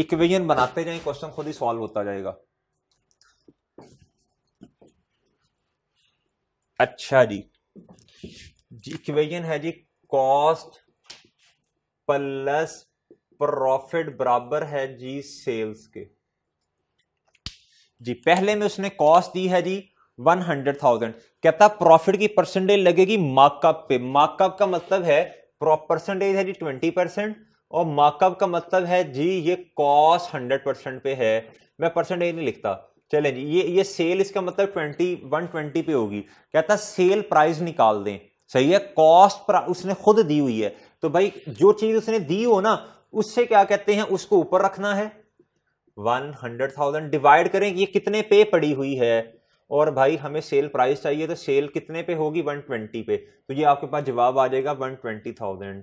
इक्वेशन बनाते जाए, क्वेश्चन खुद ही सॉल्व होता जाएगा। अच्छा जी। इक्वेजन है जी, कॉस्ट प्लस प्रॉफिट बराबर है जी सेल्स के। जी, पहले में उसने कॉस्ट दी है जी वन हंड्रेड थाउज़ेंड। कहता, प्रॉफिट की परसेंटेज लगेगी मार्कअप पे। मार्कअप का मतलब है परसेंटेज है जी ट्वेंटी परसेंट और मार्कअप का मतलब है, जी, ये कॉस्ट हंड्रेड परसेंट पे है। मैं परसेंटेज नहीं लिखता। चलें जी, ये ये सेल इसका मतलब ट्वेंटी वन ट्वेंटी पे होगी। कहता सेल प्राइस निकाल दें। सही है कॉस्ट उसने खुद दी हुई है। तो भाई, जो चीज़ उसने दी हो ना, उससे क्या कहते हैं, उसको ऊपर रखना है। वन हंड्रेड थाउज़ेंड डिवाइड करें, ये कितने पे पड़ी हुई है? और भाई, हमें सेल प्राइस चाहिए तो सेल कितने पे होगी? वन ट्वेंटी पे। तो ये आपके पास जवाब आ जाएगा वन ट्वेंटी थाउज़ेंड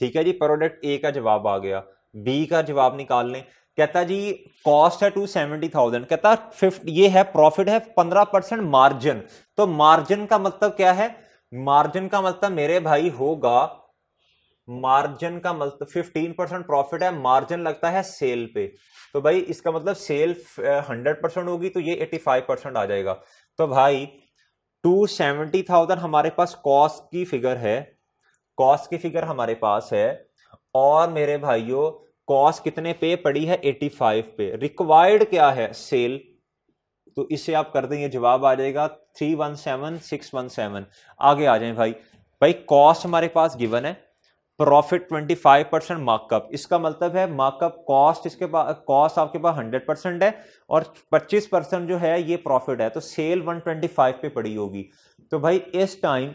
ठीक है जी प्रोडक्ट ए का जवाब आ गया। बी का जवाब निकाल लें कहता जी कॉस्ट है टू सेवेंटी थाउज़ेंड कहता फिफ्ट ये है प्रॉफिट है पंद्रह परसेंट मार्जिन तो मार्जिन का मतलब क्या है? मार्जिन का मतलब मेरे भाई होगा मार्जिन का मतलब फिफ्टीन परसेंट प्रॉफिट है मार्जिन लगता है सेल पे। तो भाई, इसका मतलब सेल हंड्रेड परसेंट होगी तो ये एटी फाइव परसेंट आ जाएगा। तो भाई टू सेवेंटी थाउज़ेंड हमारे पास कॉस्ट की फिगर है कॉस्ट की फिगर हमारे पास है। और मेरे भाइयों, कॉस्ट कितने पे पड़ी है? 85 पे। रिक्वायर्ड क्या है? सेल। तो इसे आप कर देंगे, जवाब आ जाएगा 317617 आगे आ जाए भाई। भाई, कॉस्ट हमारे पास गिवन है। Profit 25 percent markup. इसका मतलब है मार्कअप कॉस्ट इसके पास कॉस्ट आपके पास 100 परसेंट है और 25 परसेंट जो है, ये प्रॉफिट है। तो सेल 125 पे पड़ी होगी। तो भाई, इस टाइम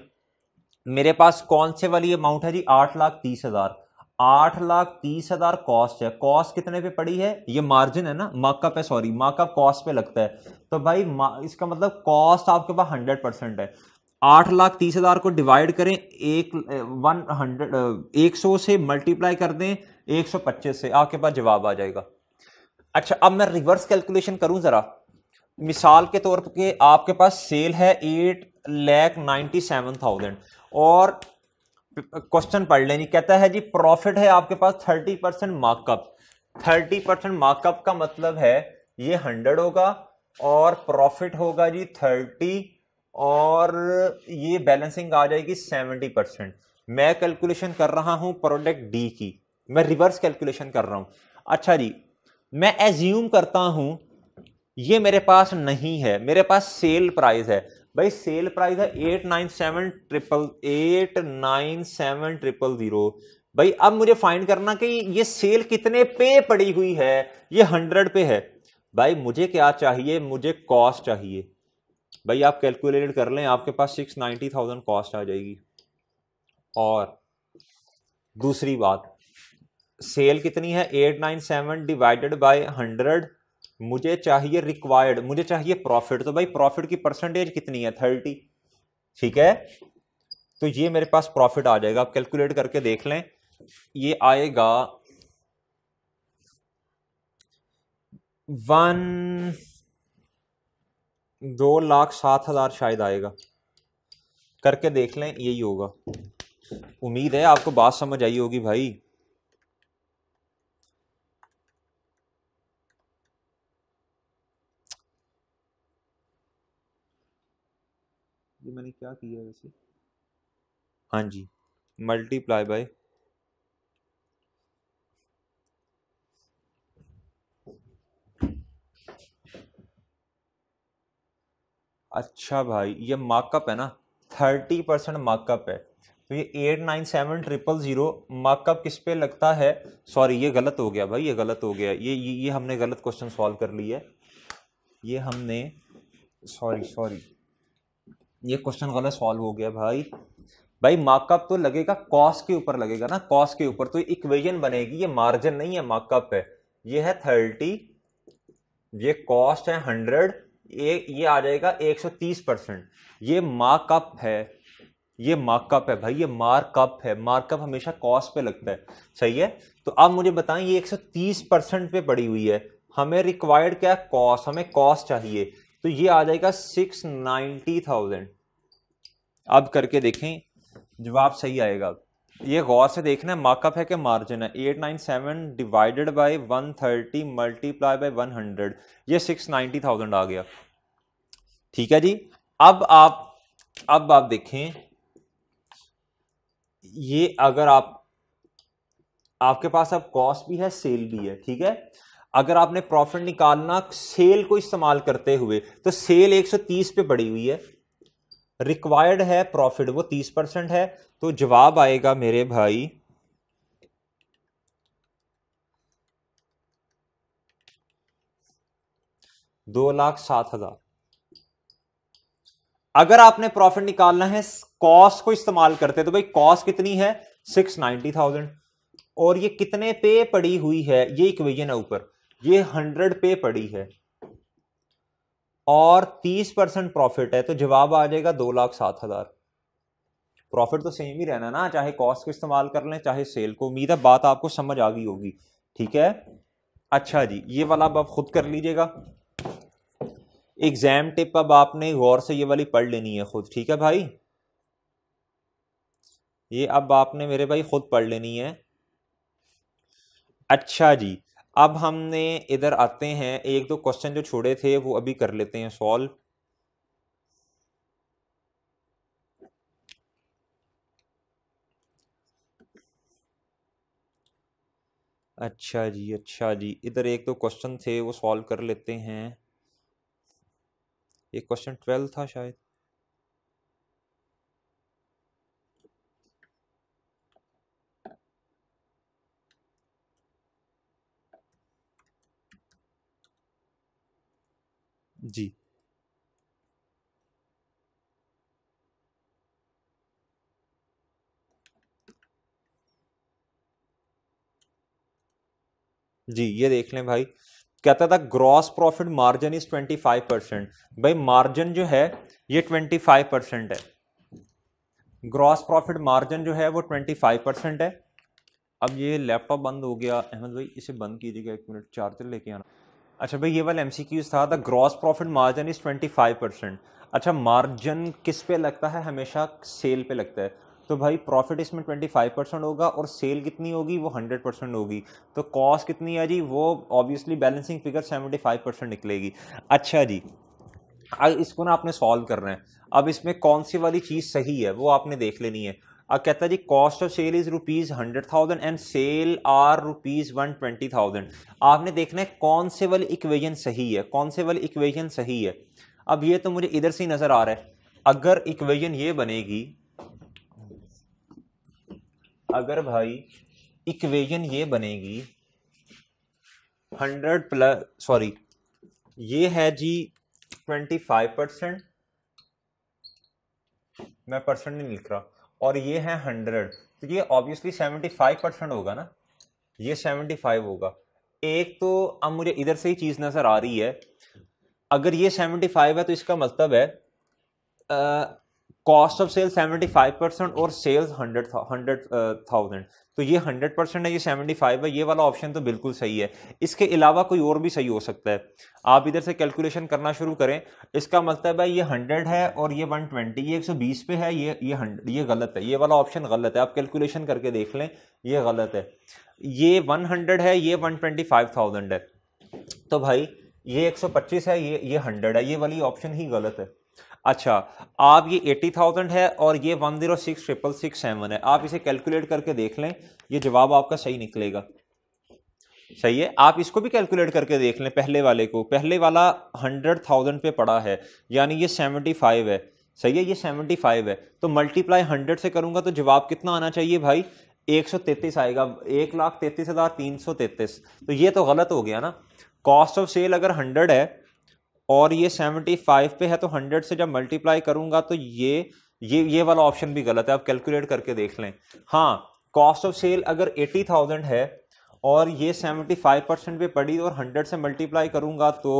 मेरे पास कौन से वाली अमाउंट है जी? आठ लाख तीस हज़ार। आठ लाख तीस हज़ार कॉस्ट है। कॉस्ट कितने पे पड़ी है? ये मार्जिन है ना? मार्कअप है सॉरी मार्कअप कॉस्ट पे लगता है। तो भाई इसका मतलब कॉस्ट आपके पास हंड्रेड परसेंट है। आठ लाख तीस हज़ार को डिवाइड करें, एक वन हंड्रेड एक सौ से मल्टीप्लाई कर दें, एक सौ पच्चीस से, आपके पास जवाब आ जाएगा। अच्छा अब मैं रिवर्स कैलकुलेशन करूँ जरा। मिसाल के तौर पे आपके पास सेल है eight lakh ninety seven thousand और क्वेश्चन पढ़ लेनी कहता है जी, प्रॉफिट है आपके पास thirty percent markup. Thirty percent markup का मतलब है ये हंड्रेड होगा और प्रॉफिट होगा जी थर्टी और ये बैलेंसिंग आ जाएगी सेवेंटी परसेंट। मैं कैलकुलेशन कर रहा हूँ प्रोडक्ट डी की। मैं रिवर्स कैलकुलेशन कर रहा हूँ। अच्छा जी, मैं एज्यूम करता हूँ, ये मेरे पास नहीं है। मेरे पास सेल प्राइस है। भाई सेल प्राइस है eight nine seven triple eight nine seven triple zero भाई, अब मुझे फाइंड करना कि ये सेल कितने पे पड़ी हुई है? ये हंड्रेड पे है। भाई, मुझे क्या चाहिए? मुझे कॉस्ट चाहिए। भाई, आप कैलकुलेट कर लें, आपके पास सिक्स नाइन्टी थाउज़ेंड कॉस्ट आ जाएगी। और दूसरी बात सेल कितनी है? Eight nine seven divided by hundred मुझे चाहिए रिक्वायर्ड मुझे चाहिए प्रॉफिट तो भाई प्रॉफिट की परसेंटेज कितनी है? थर्टी ठीक है? तो ये मेरे पास प्रॉफिट आ जाएगा। आप कैलकुलेट करके देख लें। ये आएगा वन दो लाख सात हज़ार शायद आएगा। करके देख लें, यही होगा। उम्मीद है आपको बात समझ आई होगी भाई। ये मैंने क्या किया वैसे? हाँ जी। मल्टीप्लाई बाय अच्छा भाई ये मार्कअप है ना? थर्टी परसेंट मार्कअप है। तो ये eight nine seven triple zero markup किस पे लगता है? सॉरी ये गलत हो गया भाई ये गलत हो गया। ये ये, ये हमने गलत क्वेश्चन सॉल्व कर लिया है। ये हमने सॉरी सॉरी ये क्वेश्चन गलत सॉल्व हो गया भाई। भाई मार्कअप तो लगेगा कॉस्ट के ऊपर लगेगा ना कॉस्ट के ऊपर। तो इक्वेशन बनेगी, ये मार्जिन नहीं है मार्कअप है। ये है थर्टी ये कॉस्ट है हंड्रेड ये ये आ जाएगा एक सौ तीस परसेंट। ये मार्कअप है, ये मार्कअप है भाई, ये मार्कअप है। मार्कअप हमेशा कॉस्ट पे लगता है। सही है? तो अब मुझे बताएँ, ये 130 परसेंट पे पड़ी हुई है। हमें रिक्वायर्ड क्या कॉस्ट हमें कॉस्ट चाहिए। तो ये आ जाएगा सिक्स नाइन्टी थाउज़ेंड अब करके देखें, जवाब सही आएगा। ये गौर से देखना है मार्कअप है कि मार्जिन है। Eight nine seven divided by one thirty multiply by one hundred ये सिक्स नाइन्टी थाउज़ेंड आ गया। ठीक है जी? अब आप अब आप देखें, ये अगर आप, आपके पास अब कॉस्ट भी है सेल भी है, ठीक है? अगर आपने प्रॉफिट निकालना सेल को इस्तेमाल करते हुए तो सेल 130 पे पड़ी हुई है। रिक्वायर्ड है प्रॉफिट वो 30 परसेंट है। तो जवाब आएगा मेरे भाई, दो लाख सात हज़ार। अगर आपने प्रॉफिट निकालना है कॉस्ट को इस्तेमाल करते तो भाई कॉस्ट कितनी है? सिक्स नाइनटी थाउज़ेंड और ये कितने पे पड़ी हुई है? ये इक्वेजन है ऊपर। ये हंड्रेड पे पड़ी है। और तीस परसेंट प्रॉफिट है तो जवाब आ जाएगा दो लाख सात हज़ार। प्रॉफिट तो सेम ही रहना ना, चाहे कॉस्ट को इस्तेमाल कर लें, चाहे सेल को। उम्मीद है बात आपको समझ आ गई होगी, ठीक है? अच्छा जी, ये वाला अब आप खुद कर लीजिएगा। एग्ज़ाम टिप अब आपने गौर से ये वाली पढ़ लेनी है खुद, ठीक है भाई? ये अब आपने मेरे भाई खुद पढ़ लेनी है। अच्छा जी अब हमने इधर आते हैं। एक दो क्वेश्चन जो छोड़े थे, वो अभी कर लेते हैं सॉल्व अच्छा जी अच्छा जी। इधर एक दो क्वेश्चन थे, वो सॉल्व कर लेते हैं। ये क्वेश्चन ट्वेल्व था शायद। जी। जी, ये देख लें भाई। कहता था gross profit margin is twenty five percent भाई मार्जिन जो है, ये ट्वेंटी फाइव परसेंट है। ग्रॉस प्रॉफिट मार्जिन जो है, वो ट्वेंटी फाइव परसेंट है। अब ये लैपटॉप बंद हो गया। अहमद भाई, इसे बंद कीजिएगा एक मिनट। चार्जर लेके आना। अच्छा भाई, ये वाला एम था the gross profit margin is twenty five percent अच्छा मार्जिन किस पे लगता है? हमेशा सेल पे लगता है। तो भाई प्रॉफिट इसमें ट्वेंटी फाइव परसेंट होगा और सेल कितनी होगी? वो हंड्रेड परसेंट होगी। तो कॉस्ट कितनी है जी? वो obviously balancing figure seventy five percent निकलेगी। अच्छा जी अब इसको ना आपने सॉल्व करना है। अब इसमें कौन सी वाली चीज़ सही है? वो आपने देख लेनी है। अब कहता है जी cost of sale is rupees hundred thousand and sale are rupees one twenty thousand आपने देखना है कौन से वाली इक्वेजन सही है, कौन से वाली इक्वेजन सही है। अब ये तो मुझे इधर से ही नज़र आ रहा है। अगर इक्वेजन ये बनेगी, अगर भाई इक्वेजन ये बनेगी हंड्रेड प्लस सॉरी ये है जी ट्वेंटी फाइव परसेंट मैं परसेंट नहीं लिख रहा। और ये है हंड्रेड। तो ये ऑब्वियसली सेवेंटी फाइव परसेंट होगा ना? ये सेवेंटी फाइव होगा। एक तो अब मुझे इधर से ही चीज़ नज़र आ रही है। अगर ये सेवेंटी फाइव है तो इसका मतलब है cost of sale seventy five percent और सेल्स हंड्रेड हंड्रेड थाउज़ेंड तो ये हंड्रेड परसेंट है, ये सेवेंटी फाइव है, ये वाला ऑप्शन तो बिल्कुल सही है। इसके अलावा कोई और भी सही हो सकता है। आप इधर से कैलकुलेशन करना शुरू करें, इसका मतलब है ये हंड्रेड है और ये वन ट्वेंटी, ये एक सौ बीस पे है, ये ये हंड्रेड ये गलत है, ये वाला ऑप्शन गलत है। आप कैलकुलेशन करके देख लें, ये गलत है। ये वन हंड्रेड है, ये वन ट्वेंटी फाइव थाउज़ेंड है। तो भाई, ये एक सौ पच्चीस है, ये ये हंड्रेड है, ये वाली ऑप्शन ही गलत है। अच्छा आप ये एट्टी थाउज़ेंड है और ये one zero six triple six seven है। आप इसे कैलकुलेट करके देख लें, ये जवाब आपका सही निकलेगा। सही है? आप इसको भी कैलकुलेट करके देख लें, पहले वाले को। पहले वाला हंड्रेड थाउज़ेंड पे पड़ा है, यानी ये सेवेंटी फाइव है। सही है? ये सेवेंटी फाइव है। तो मल्टीप्लाई हंड्रेड से करूँगा तो जवाब कितना आना चाहिए भाई? एक सौ तैतीस आएगा। एक लाख तैतीस हज़ार तीन सौ तैतीस। तो ये तो गलत हो गया ना। कॉस्ट ऑफ़ सेल अगर हंड्रेड है और ये सेवेंटी फाइव पे है तो हंड्रेड से जब मल्टीप्लाई करूँगा तो ये ये ये वाला ऑप्शन भी गलत है, आप कैलकुलेट करके देख लें। हाँ कॉस्ट ऑफ़ सेल अगर एटी थाउज़ेंड है, और ये सेवेंटी फाइव परसेंट पे पड़ी और हंड्रेड से मल्टीप्लाई करूँगा तो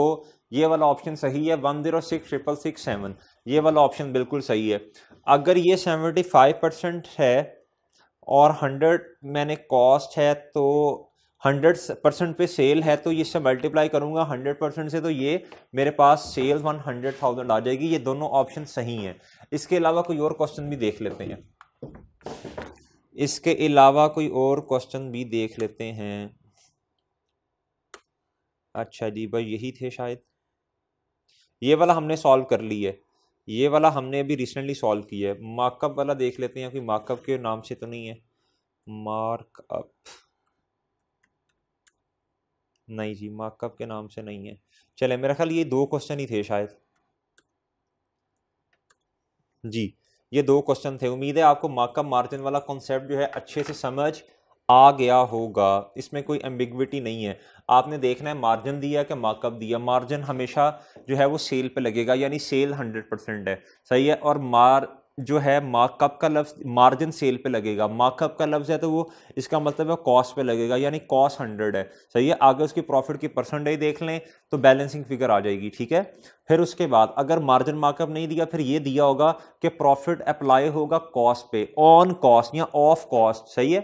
ये वाला ऑप्शन सही है one zero six triple six seven ये वाला ऑप्शन बिल्कुल सही है। अगर ये सेवेंटी फाइव परसेंट है, और हंड्रेड मैंने कॉस्ट है तो हंड्रेड परसेंट पे सेल है तो इससे मल्टीप्लाई करूँगा। हंड्रेड परसेंट से तो ये मेरे पास सेल वन हंड्रेड थाउज़ेंड आ जाएगी। ये दोनों ऑप्शन सही हैं। इसके अलावा कोई और क्वेश्चन भी देख लेते हैं। इसके अलावा कोई और क्वेश्चन भी देख लेते हैं। अच्छा जी, भाई यही थे शायद। ये वाला हमने सॉल्व कर ली है। ये वाला हमने अभी रिसेंटली सॉल्व किया है। मार्कअप वाला देख लेते हैं। कि मार्कअप के नाम से तो नहीं है। मार्कअप नहीं जी मार्कअप के नाम से नहीं है। चले, मेरा ख्याल ये दो क्वेश्चन ही थे शायद। जी, ये दो क्वेश्चन थे। उम्मीद है आपको मार्कअप मार्जिन वाला कॉन्सेप्ट जो है अच्छे से समझ आ गया होगा। इसमें कोई एम्बिग्विटी नहीं है। आपने देखना है मार्जिन दिया कि मार्कअप दिया। मार्जिन हमेशा जो है वो सेल पे लगेगा, यानी सेल हंड्रेड परसेंट है। सही है? और मार जो है मार्कअप का लफ्ज मार्जिन सेल पे लगेगा। मार्कअप का लफ्ज है तो वो, इसका मतलब है कॉस्ट पे लगेगा, यानी कॉस्ट हंड्रेड है। सही है? आगे उसकी प्रॉफिट की परसेंटेज देख लें तो बैलेंसिंग फिगर आ जाएगी, ठीक है? फिर उसके बाद, अगर मार्जिन मार्कअप नहीं दिया, फिर ये दिया होगा कि प्रॉफिट अप्लाई होगा कॉस्ट पे ऑन कॉस्ट या ऑफ़ कॉस्ट सही है?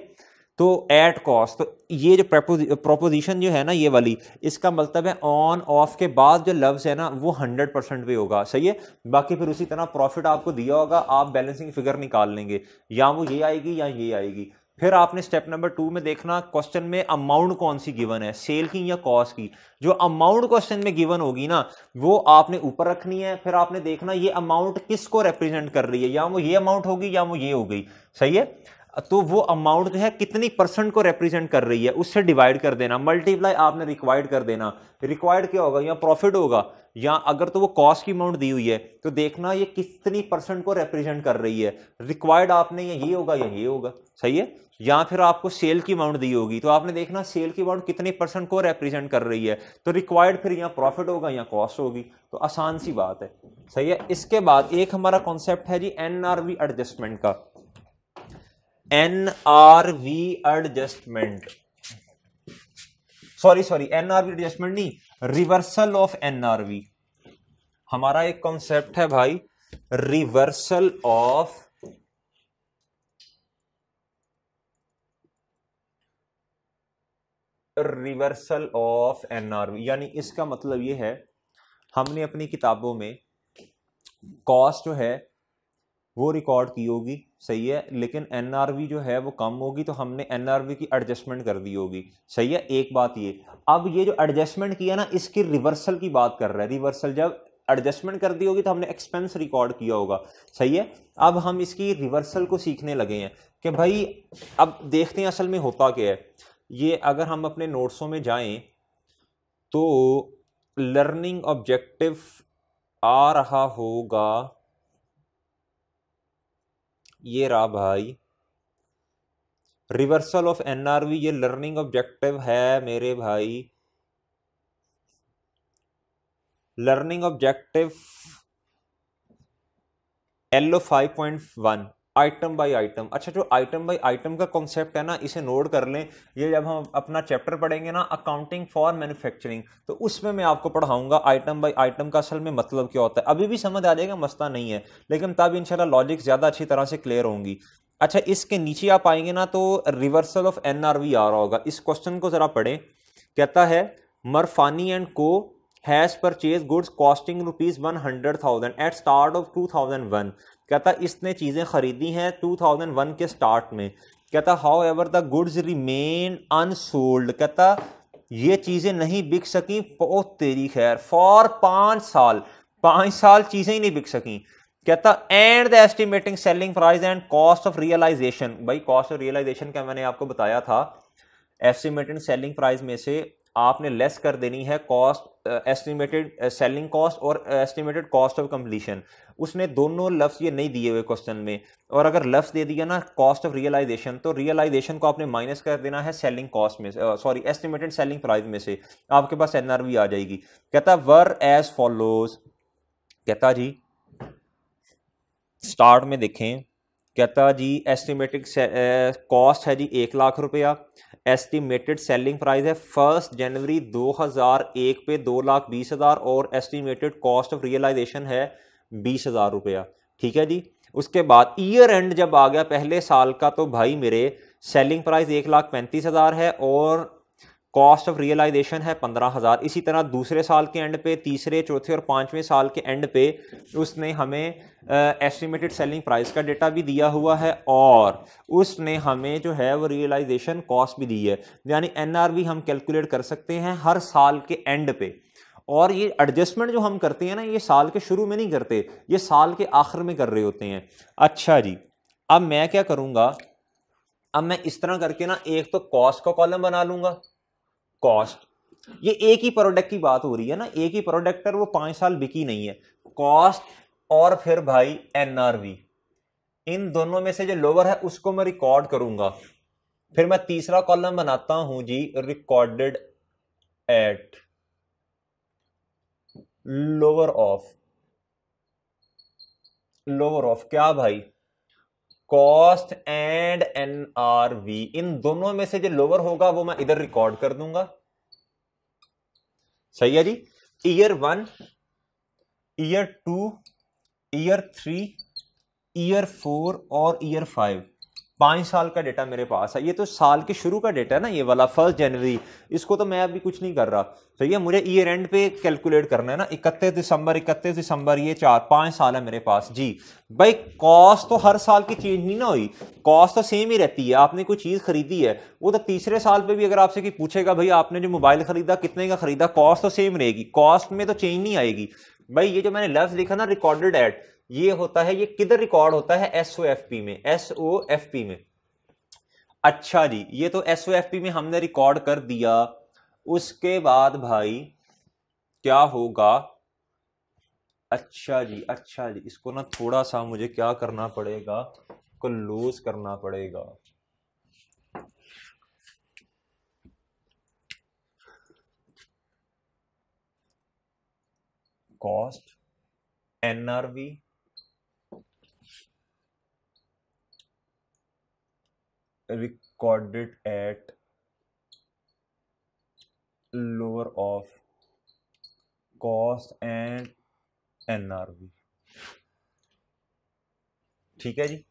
तो एट कॉस्ट तो ये जो प्रोपोजिशन जो है ना ये वाली, इसका मतलब है ऑन ऑफ़ के बाद जो लव्स है ना, वो हंड्रेड परसेंट भी होगा। सही है? बाकी फिर उसी तरह प्रॉफिट आपको दिया होगा, आप बैलेंसिंग फिगर निकाल लेंगे। या वो ये आएगी या ये आएगी। फिर आपने स्टेप नंबर टू में देखना क्वेश्चन में अमाउंट कौन सी गिवन है? सेल की या कॉस्ट की? जो अमाउंट क्वेश्चन में गिवन होगी ना, वो आपने ऊपर रखनी है, फिर आपने देखना ये अमाउंट किसको रिप्रेजेंट कर रही है? या वो ये अमाउंट होगी या वो ये हो गई। सही है? तो वो अमाउंट जो है, कितनी परसेंट को रिप्रेजेंट कर रही है, उससे डिवाइड कर देना। मल्टीप्लाई आपने रिक्वायर्ड कर देना। रिक्वायर्ड क्या होगा? या प्रॉफिट होगा। या अगर तो वो कॉस्ट की अमाउंट दी हुई है तो देखना ये कितनी परसेंट को रिप्रेजेंट कर रही है। रिक्वायर्ड आपने या, ये होगा या ये होगा? सही है? या फिर आपको सेल की अमाउंट दी होगी तो आपने देखना सेल की अमाउंट कितनी परसेंट को रिप्रेजेंट कर रही है। तो रिक्वायर्ड फिर या प्रॉफिट होगा या कॉस्ट होगी। तो आसान सी बात है। सही है? इसके बाद एक हमारा कॉन्सेप्ट है जी एनआरवी एडजस्टमेंट का। N R V adjustment sorry sorry N R V adjustment नहीं reversal of N R V हमारा एक कॉन्सेप्ट है भाई reversal of reversal of N R V यानी इसका मतलब ये है, हमने अपनी किताबों में कॉस्ट जो है, वो रिकॉर्ड की होगी। सही है, लेकिन एनआरवी जो है वो कम होगी तो हमने एनआरवी की एडजस्टमेंट कर दी होगी। सही है, एक बात ये। अब ये जो एडजस्टमेंट किया ना, इसकी रिवर्सल की बात कर रहा है। रिवर्सल जब एडजस्टमेंट कर दी होगी तो हमने एक्सपेंस रिकॉर्ड किया होगा। सही है? अब हम इसकी रिवर्सल को सीखने लगे हैं कि भाई, अब देखते हैं असल में होता क्या है। ये अगर हम अपने नोट्सों में जाएँ तो लर्निंग ऑब्जेक्टिव आ रहा होगा। ये रहा भाई। रिवर्सल ऑफ़ एनआरवी ये लर्निंग ऑब्जेक्टिव है मेरे भाई। Learning objective L O five point one item by item अच्छा जो आइटम बाय आइटम का कॉन्सेप्ट है ना, इसे नोट कर लें। ये जब हम अपना चैप्टर पढ़ेंगे ना अकाउंटिंग फॉर मैन्युफैक्चरिंग तो उसमें मैं आपको पढ़ाऊँगा आइटम बाय आइटम का असल में मतलब क्या होता है। अभी भी समझ आ जाएगा मसला नहीं है, लेकिन तब इंशाल्लाह लॉजिक ज़्यादा अच्छी तरह से क्लियर होंगी। अच्छा इसके नीचे आप आएँगे ना तो रिवर्सल ऑफ़ एन आ रहा होगा। इस क्वेश्चन को ज़रा पढ़ें। कहता है, Marfani and co has purchase goods costing rupees one hundred thousand at start of two thousand one कहता, इसने चीज़ें ख़रीदी हैं 2001 के स्टार्ट में। कहता however the goods remain unsold कहता, ये चीज़ें नहीं बिक सकी, बहुत तेरी खैर फॉर पाँच साल पाँच साल चीज़ें ही नहीं बिक सकी। कहता and the estimating selling price and cost of realisation भाई कॉस्ट ऑफ़ रियलाइजेशन का मैंने आपको बताया था? एस्टिमेटेड सेलिंग प्राइस में से आपने लेस कर देनी है कॉस्ट एस्टिमेटेड सेलिंग कॉस्ट और एस्टिमेटेड कॉस्ट ऑफ़ कंप्लीशन उसने दोनों लफ्ज़ ये नहीं दिए हुए क्वेश्चन में। और अगर लफ्ज़ दे दिया ना कॉस्ट ऑफ़ रियलाइजेशन तो रियलाइजेशन को आपने माइनस कर देना है सेलिंग कॉस्ट में सॉरी एस्टिमेटेड सेलिंग प्राइस में से। आपके पास एन आ जाएगी। कहता वर एज फॉलोज कहता, जी स्टार्ट में देखें। कहता, जी एस्टिमेटेड कॉस्ट है जी एक लाख रुपया। एस्टिमेटेड सेलिंग प्राइस है फ़र्स्ट जनवरी 2001 पे दो लाख बीस हज़ार और एस्टिमेटेड कॉस्ट ऑफ़ रियलाइजेशन है बीस हज़ार रुपया। ठीक है जी? उसके बाद ईयर एंड जब आ गया पहले साल का तो भाई मेरे सेलिंग प्राइस एक लाख पैंतीस हज़ार है और कॉस्ट ऑफ़ रियलाइजेशन है पंद्रह हज़ार। इसी तरह दूसरे साल के एंड पे, तीसरे, चौथे और पाँचवें साल के एंड पे उसने हमें एस्टिमेटेड सेलिंग प्राइस का डेटा भी दिया हुआ है और उसने हमें जो है वो रियलाइजेशन कॉस्ट भी दी है। यानी एन हम कैलकुलेट कर सकते हैं हर साल के एंड पे। और ये एडजस्टमेंट जो हम करते हैं ना, ये साल के शुरू में नहीं करते, ये साल के आखिर में कर रहे होते हैं। अच्छा जी, अब मैं क्या करूँगा? अब मैं इस तरह करके ना एक तो कॉस्ट का कॉलम बना लूँगा। कॉस्ट ये एक ही प्रोडक्ट की बात हो रही है ना, एक ही प्रोडक्ट है वो पाँच साल बिकी नहीं है। कॉस्ट और फिर भाई एनआरवी इन दोनों में से जो लोअर है, उसको मैं रिकॉर्ड करूँगा। फिर मैं तीसरा कॉलम बनाता हूँ जी recorded at lower of lower of क्या भाई? Cost and N R V, इन दोनों में से जो लोअर होगा वो मैं इधर रिकॉर्ड कर दूँगा। सही है जी? Year one year two year three year four और ईयर फाइव पाँच साल का डेटा मेरे पास है। ये तो साल के शुरू का डेटा है ना, ये वाला फ़र्स्ट जनवरी इसको तो मैं अभी कुछ नहीं कर रहा। तो ये मुझे ईयर एंड पे कैलकुलेट करना है ना, इकतीस दिसंबर इकतीस दिसंबर, ये चार, पाँच साल है मेरे पास। जी। भाई कॉस्ट तो हर साल की चेंज नहीं ना हुई। कॉस्ट तो सेम ही रहती है। आपने कोई चीज़ खरीदी है, वो तो तीसरे साल पे भी अगर आपसे कि पूछेगा, भाई, आपने जो मोबाइल खरीदा, कितने का खरीदा? कॉस्ट तो सेम रहेगी। कॉस्ट में तो चेंज नहीं आएगी। भाई, ये जो मैंने लफ्ज लिखा ना रिकॉर्डेड एड ये होता है, ये किधर रिकॉर्ड होता है? एस में एस में। अच्छा जी, ये तो एस में हमने रिकॉर्ड कर दिया। उसके बाद भाई, क्या होगा? अच्छा जी अच्छा जी, इसको ना थोड़ा सा मुझे क्या करना पड़ेगा? को लूज करना पड़ेगा। Cost NRV recorded at lower of cost and NRV ठीक है जी?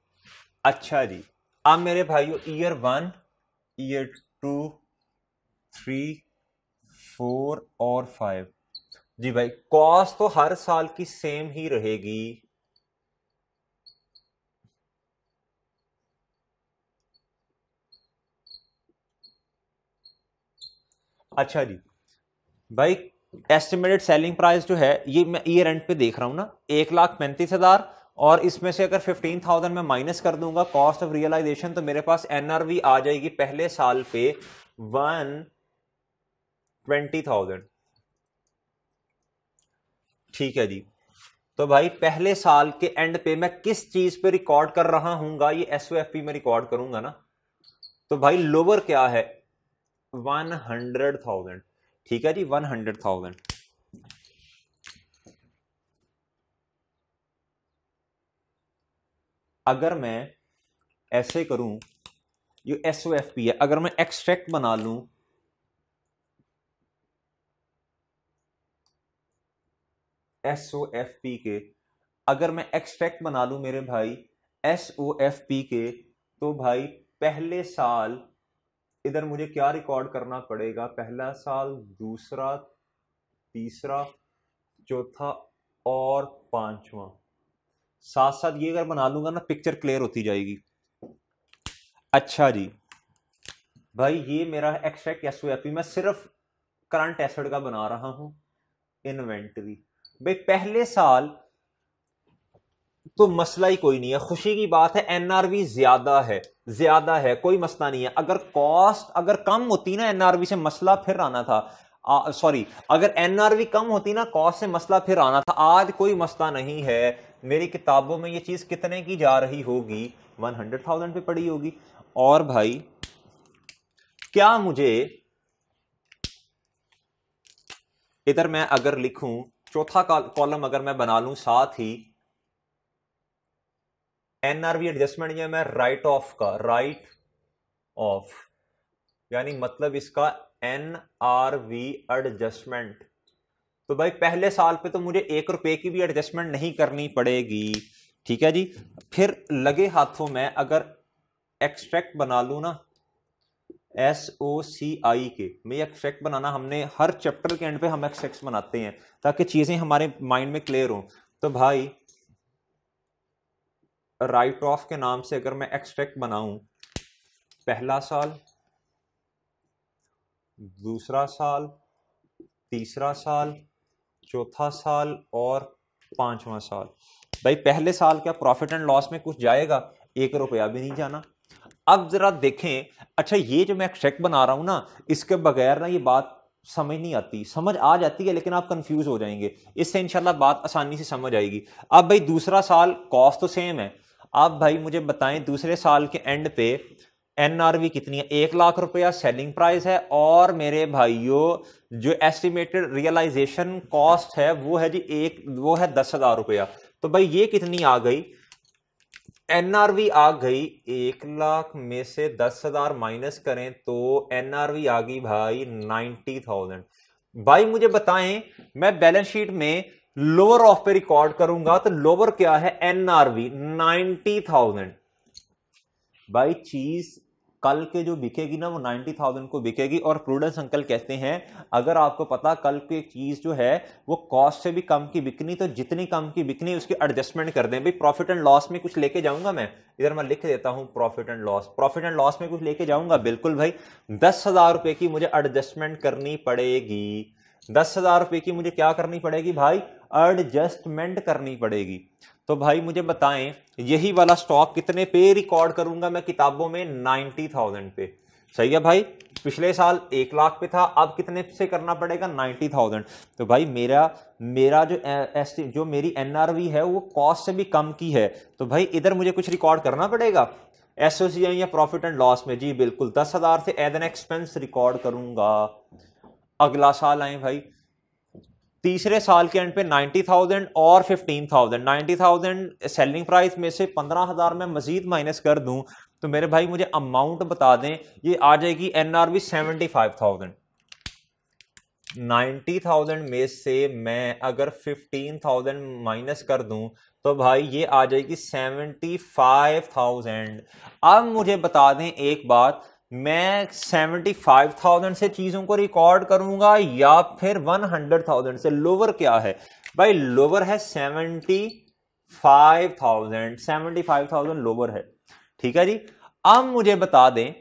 अच्छा जी। अब मेरे भाइयों year one year two three four और फाइव जी भाई कॉस्ट तो हर साल की सेम ही रहेगी। अच्छा जी। भाई एस्टिमेटेड सेलिंग प्राइस जो है, ये मैं ईयर एंड पे देख रहा हूँ ना, एक लाख पैंतीस हज़ार, और इसमें से अगर फिफ्टीन थाउज़ेंड में माइनस कर दूँगा कॉस्ट ऑफ़ रियलाइजेशन तो मेरे पास एनआरवी आ जाएगी पहले साल पे वन ट्वेंटी थाउज़ेंड ठीक है जी। तो भाई, पहले साल के एंड पे मैं किस चीज़ पे रिकॉर्ड कर रहा हूँगा, ये एस में रिकॉर्ड करूँगा ना तो भाई लोअर क्या है? वन हंड्रेड थाउज़ेंड ठीक है जी वन हंड्रेड थाउज़ेंड अगर मैं ऐसे करूँ, ये एस ओ एफ़ पी है, अगर मैं एक्सट्रैक्ट बना लूँ एस ओ एफ़ पी के, अगर मैं एक्सट्रैक्ट बना लूँ मेरे भाई एस ओ एफ़ पी के तो भाई पहले साल इधर मुझे क्या रिकॉर्ड करना पड़ेगा? पहला साल, दूसरा, तीसरा, चौथा और पांचवा। साथ साथ ये अगर बना लूँगा ना पिक्चर क्लियर होती जाएगी। अच्छा जी। भाई, ये मेरा एक्सट्रैक्ट एस मैं सिर्फ़ करंट एसेट का बना रहा हूँ इन्वेंटरी भाई, पहले साल तो मसला ही कोई नहीं है। खुशी की बात है एनआरवी ज़्यादा है ज़्यादा है, कोई मसला नहीं है। अगर कॉस्ट अगर कम होती ना एनआरवी से मसला, फिर आना था। सॉरी अगर एनआरवी कम होती ना कॉस्ट से मसला, फिर आना था। आज कोई मसला नहीं है। मेरी किताबों में ये चीज़ कितने की जा रही होगी? वन हंड्रेड थाउज़ेंड पे पड़ी होगी। और भाई, क्या मुझे इधर मैं अगर लिखूं, चौथा कॉलम अगर मैं बना लूँ साथ ही एनआरवी एडजस्टमेंट या मैं राइट ऑफ़ का राइट ऑफ़ यानी मतलब इसका एन आर वी एडजस्टमेंट तो भाई पहले साल पे तो मुझे एक रुपए की भी एडजस्टमेंट नहीं करनी पड़ेगी, ठीक है जी? फिर लगे हाथों में अगर एक्सट्रैक्ट बना लू ना एस ओ सी आई के, मैं एक्सट्रैक्ट बनाना, हमने हर चैप्टर के एंड पे हम एक्सट्रैक्ट बनाते हैं, ताकि चीज़ें हमारे माइंड में क्लियर हो। तो भाई राइट ऑफ़ के नाम से अगर मैं एक्सट्रैक्ट बनाऊँ, पहला साल, दूसरा साल, तीसरा साल, चौथा साल और पांचवा साल। भाई, पहले साल क्या प्रॉफिट एंड लॉस में कुछ जाएगा? एक रुपया भी नहीं जाना। अब जरा देखें। अच्छा ये जो मैं चेक बना रहा हूँ ना, इसके बगैर ना ये बात समझ नहीं आती। समझ आ जाती है, लेकिन आप कंफ्यूज हो जाएँगे। इससे इंशाल्लाह बात आसानी से समझ आएगी। अब भाई दूसरा साल कॉस्ट तो सेम है। अब भाई मुझे बताएँ, दूसरे साल के एंड पे एनआरवी कितनी है? एक लाख रुपया सेलिंग प्राइस है और मेरे भाइयों, जो एस्टिमेटेड रियलाइजेशन कॉस्ट है, वो है जी एक, वो है दस हज़ार रुपया। तो भाई ये कितनी आ गई? एनआरवी आ गई। एक लाख में से दस हज़ार माइनस करें तो एनआरवी आ गई भाई नाइनटी थाउज़ेंड। भाई मुझे बताएँ, मैं बैलेंस शीट में लोअर ऑफ़ पे रिकॉर्ड करूँगा तो लोअर क्या है? NRV ninety thousand. भाई चीज़ कल के जो बिकेगी ना, वो नाइन्टी थाउज़ेंड को बिकेगी। और प्रूडेंस अंकल कहते हैं, अगर आपको पता कल की एक चीज़ जो है, वो कॉस्ट से भी कम की बिकनी तो जितनी कम की बिकनी, उसकी एडजस्टमेंट कर दें। भाई, प्रॉफिट एंड लॉस में कुछ लेके जाऊँगा मैं? इधर मैं लिख देता हूँ, profit and loss. Profit and loss में कुछ लेके जाऊँगा? बिल्कुल भाई। दस हज़ार की मुझे एडजस्टमेंट करनी पड़ेगी। दस हज़ार की मुझे क्या करनी पड़ेगी भाई? एडजस्टमेंट करनी पड़ेगी। तो भाई मुझे बताएँ, यही वाला स्टॉक कितने पे रिकॉर्ड करूँगा मैं किताबों में? नाइन्टी थाउज़ेंड पे। सही है भाई? पिछले साल एक लाख पे था, अब कितने से करना पड़ेगा? नाइन्टी थाउज़ेंड तो भाई मेरा मेरा जो एस जो मेरी एनआरवी है, वो कॉस्ट से भी कम की है। तो भाई इधर मुझे कुछ रिकॉर्ड करना पड़ेगा? एसोसिएशन या प्रॉफिट एंड लॉस में? जी, बिल्कुल। दस हज़ार से एज एन एक्सपेंस रिकॉर्ड करूँगा। अगला साल आए भाई। तीसरे साल के एंड पे नाइन्टी थाउज़ेंड और fifteen thousand. Ninety thousand selling price में से पंद्रह हज़ार में मजीद माइनस कर दूँ तो मेरे भाई मुझे अमाउंट बता दें, ये आ जाएगी NRV seventy five thousand ninety thousand में से मैं अगर फिफ्टीन थाउज़ेंड माइनस कर दूँ तो भाई ये आ जाएगी सेवेंटी फाइव थाउज़ेंड अब मुझे बता दें एक बात मैं सेवेंटी फाइव थाउज़ेंड से चीज़ों को रिकॉर्ड करूँगा या फिर वन हंड्रेड थाउज़ेंड से लोअर क्या है? भाई लोअर है seventy five thousand, seventy five thousand lower है। ठीक है जी? अब मुझे बता दें,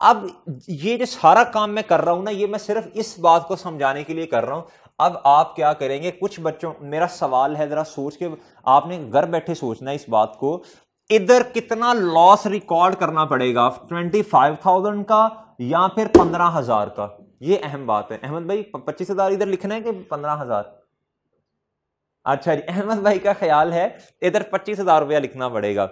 अब ये जो सारा काम मैं कर रहा हूँ ना, ये मैं सिर्फ़ इस बात को समझाने के लिए कर रहा हूँ। अब आप क्या करेंगे, कुछ बच्चों, मेरा सवाल है, जरा सोच के, आपने घर बैठे सोचना इस बात को। इधर कितना लॉस रिकॉर्ड करना पड़ेगा? ट्वेंटी फाइव थाउज़ेंड का या फिर पंद्रह हज़ार का? ये अहम बात है। अहमद भाई पच्चीस हज़ार इधर लिखना है कि पंद्रह हज़ार? अच्छा जी, अहमद भाई का ख्याल है, इधर पच्चीस हज़ार रुपया लिखना पड़ेगा।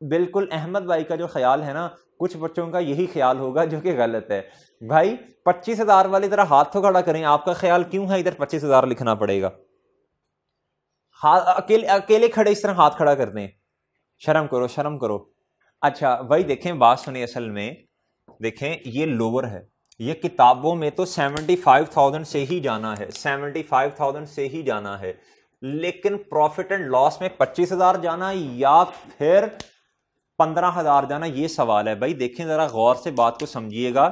बिल्कुल, अहमद भाई का जो ख्याल है ना, कुछ बच्चों का यही ख्याल होगा जो कि गलत है। भाई, पच्चीस हज़ार वाली तरह हाथ तो खड़ा करें, आपका ख्याल क्यों है इधर पच्चीस हज़ार लिखना पड़ेगा? हाथ अकेले अकेले खड़े इस तरह हाथ खड़ा करते हैं शर्म करो शर्म करो। अच्छा वही देखें, बात सुनी असल में। देखें, ये लोअर है। ये किताबों में तो सेवेंटी फाइव थाउज़ेंड से ही जाना है। सेवेंटी फाइव थाउज़ेंड से ही जाना है। लेकिन प्रॉफिट एंड लॉस में पच्चीस हज़ार जाना या फिर पंद्रह हज़ार जाना, ये सवाल है। भाई, देखें जरा गौर से बात को समझिएगा।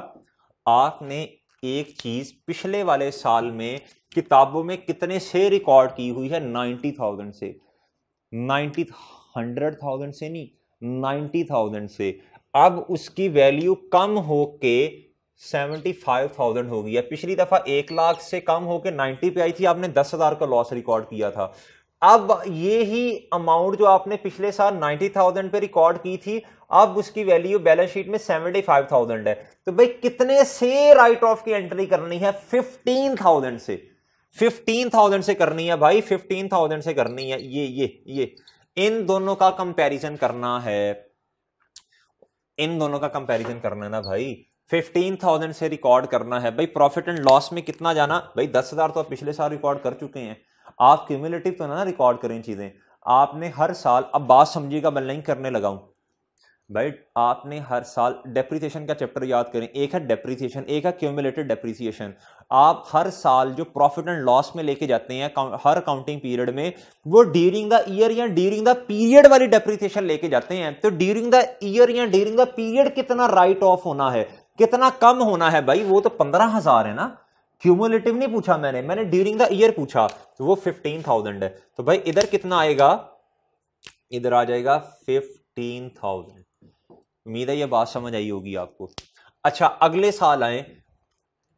आपने एक चीज़ पिछले वाले साल में किताबों में कितने से रिकॉर्ड की हुई है? नाइन्टी थाउज़ेंड से। नाइन्टी हंड्रेड थाउज़ेंड से नहीं नाइन्टी थाउज़ेंड से। अब उसकी वैल्यू कम होके सेवेंटी फाइव थाउज़ेंड हो गई है पिछली दफ़ा एक लाख से कम होके नाइन्टी पे आई थी आपने दस हज़ार का लॉस रिकॉर्ड किया था। अब ये ही अमाउंट जो आपने पिछले साल 90,000 पे रिकॉर्ड की थी अब उसकी वैल्यू बैलेंस शीट में 75,000 है। तो भाई कितने से राइट ऑफ़ की एंट्री करनी है? 15,000 से। 15,000 से करनी है भाई 15,000 से करनी है। ये ये ये। इन दोनों का कंपैरिजन करना है। इन दोनों का कंपैरिजन करना है ना भाई। फिफ्टीन थाउज़ेंड से रिकॉर्ड करना है। भाई प्रॉफिट एंड लॉस में कितना जाना? भाई दस हज़ार तो आप पिछले साल रिकॉर्ड कर चुके हैं। आप क्यूमुलेटिव तो ना रिकॉर्ड करें चीज़ें। आपने हर साल, अब बात समझिएगा, मैं नहीं करने लगाऊँ भाई आपने हर साल डेप्रीसिएशन का चैप्टर याद करें। एक है डेप्रीसिएशन एक है क्यूमुलेटेड डेप्रीसिएशन आप हर साल जो प्रॉफिट एंड लॉस में लेके जाते हैं हर काउंटिंग पीरियड में, वो ड्यूरिंग द ईयर या ड्यूरिंग द पीरियड वाली डेप्रीसिएशन लेके जाते हैं। तो ड्यूरिंग द ईयर या ड्यूरिंग द पीरियड कितना राइट ऑफ़ होना है? कितना कम होना है भाई? वो तो पंद्रह हज़ार है ना? क्यूमुलेटिव नहीं पूछा मैंने। मैंने ड्यूरिंग द ईयर पूछा। तो वो फिफ्टीन थाउज़ेंड है। तो भाई इधर कितना आएगा? इधर आ जाएगा फिफ्टीन थाउज़ेंड उम्मीद है ये बात समझ आई होगी आपको। अच्छा अगले साल आए,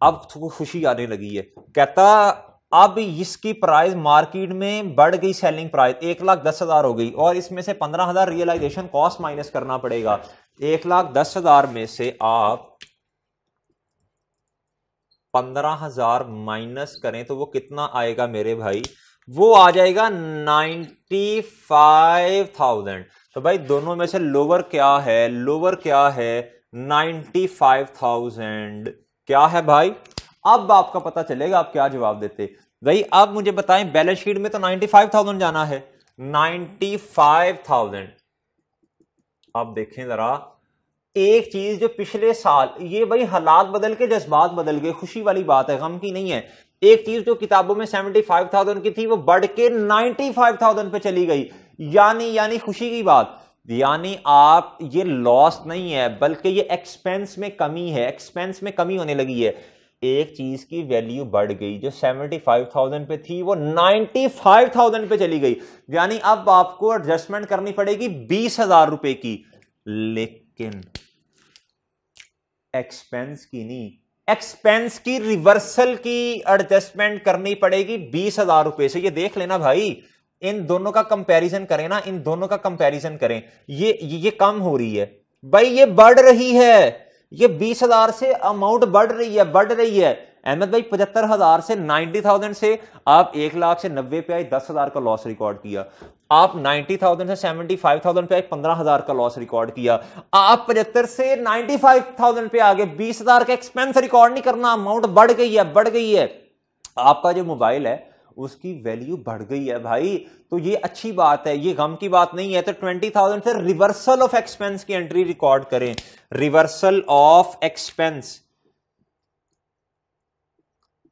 अब खुशी आने लगी है। कहता, अब इसकी प्राइस मार्केट में बढ़ गई सेलिंग प्राइस एक लाख दस हज़ार हो गई और इसमें से पंद्रह हज़ार रियलाइजेशन कॉस्ट माइनस करना पड़ेगा। एक लाख दस हज़ार में से आप पंद्रह हज़ार माइनस करें तो वो कितना आएगा मेरे भाई? वो आ जाएगा नाइन्टी फाइव थाउज़ेंड तो भाई दोनों में से लोअर क्या है? लोअर क्या है? नाइन्टी फाइव थाउज़ेंड क्या है भाई? अब आपका पता चलेगा, आप क्या जवाब देते। भाई, अब मुझे बताएँ बैलेंस शीट में तो नाइन्टी फाइव थाउज़ेंड जाना है। नाइन्टी फाइव थाउज़ेंड अब देखें जरा, एक चीज़ जो पिछले साल, ये भाई हालात बदल के, जज्बात बदल गए, खुशी वाली बात है, गम की नहीं है। एक चीज़ जो किताबों में सेवेंटी फाइव थाउज़ेंड की थी, वो बढ़ के नाइन्टी फाइव थाउज़ेंड पे चली गई। यानी यानी खुशी की बात। यानी आप, ये लॉस नहीं है, बल्कि ये एक्सपेंस में कमी है एक्सपेंस में कमी होने लगी है। एक चीज़ की वैल्यू बढ़ गई, जो सेवेंटी फाइव थाउज़ेंड पे थी, वो नाइन्टी फाइव थाउज़ेंड पे चली गई। यानी अब आपको एडजस्टमेंट करनी पड़ेगी बीस हज़ार रुपए की। लेकिन एक्सपेंस की नहीं एक्सपेंस की रिवर्सल की एडजस्टमेंट करनी पड़ेगी बीस हज़ार रुपए से। ये देख लेना भाई इन दोनों का कंपैरिजन करें ना, इन दोनों का कंपैरिजन करें। ये ये कम हो रही है। भाई, ये बढ़ रही है। ये बीस हज़ार से अमाउंट बढ़ रही है, बढ़ रही है। अहमद भाई, पचहत्तर हज़ार से नाइन्टी थाउज़ेंड से आप एक लाख से नब्बे पे आए, दस हज़ार का लॉस रिकॉर्ड किया। आप नाइन्टी थाउज़ेंड से सेवेंटी फाइव थाउज़ेंड पे आए, पंद्रह हज़ार का लॉस रिकॉर्ड किया। आप पचहत्तर से नाइन्टी फाइव थाउज़ेंड पे आगे, बीस हज़ार का एक्सपेंस रिकॉर्ड नहीं करना। अमाउंट बढ़ गई है, बढ़ गई है। आपका जो मोबाइल है उसकी वैल्यू बढ़ गई है भाई। तो ये अच्छी बात है, ये गम की बात नहीं है। तो ट्वेंटी थाउज़ेंड से रिवर्सल ऑफ़ एक्सपेंस की एंट्री रिकॉर्ड करें। रिवर्सल ऑफ़ एक्सपेंस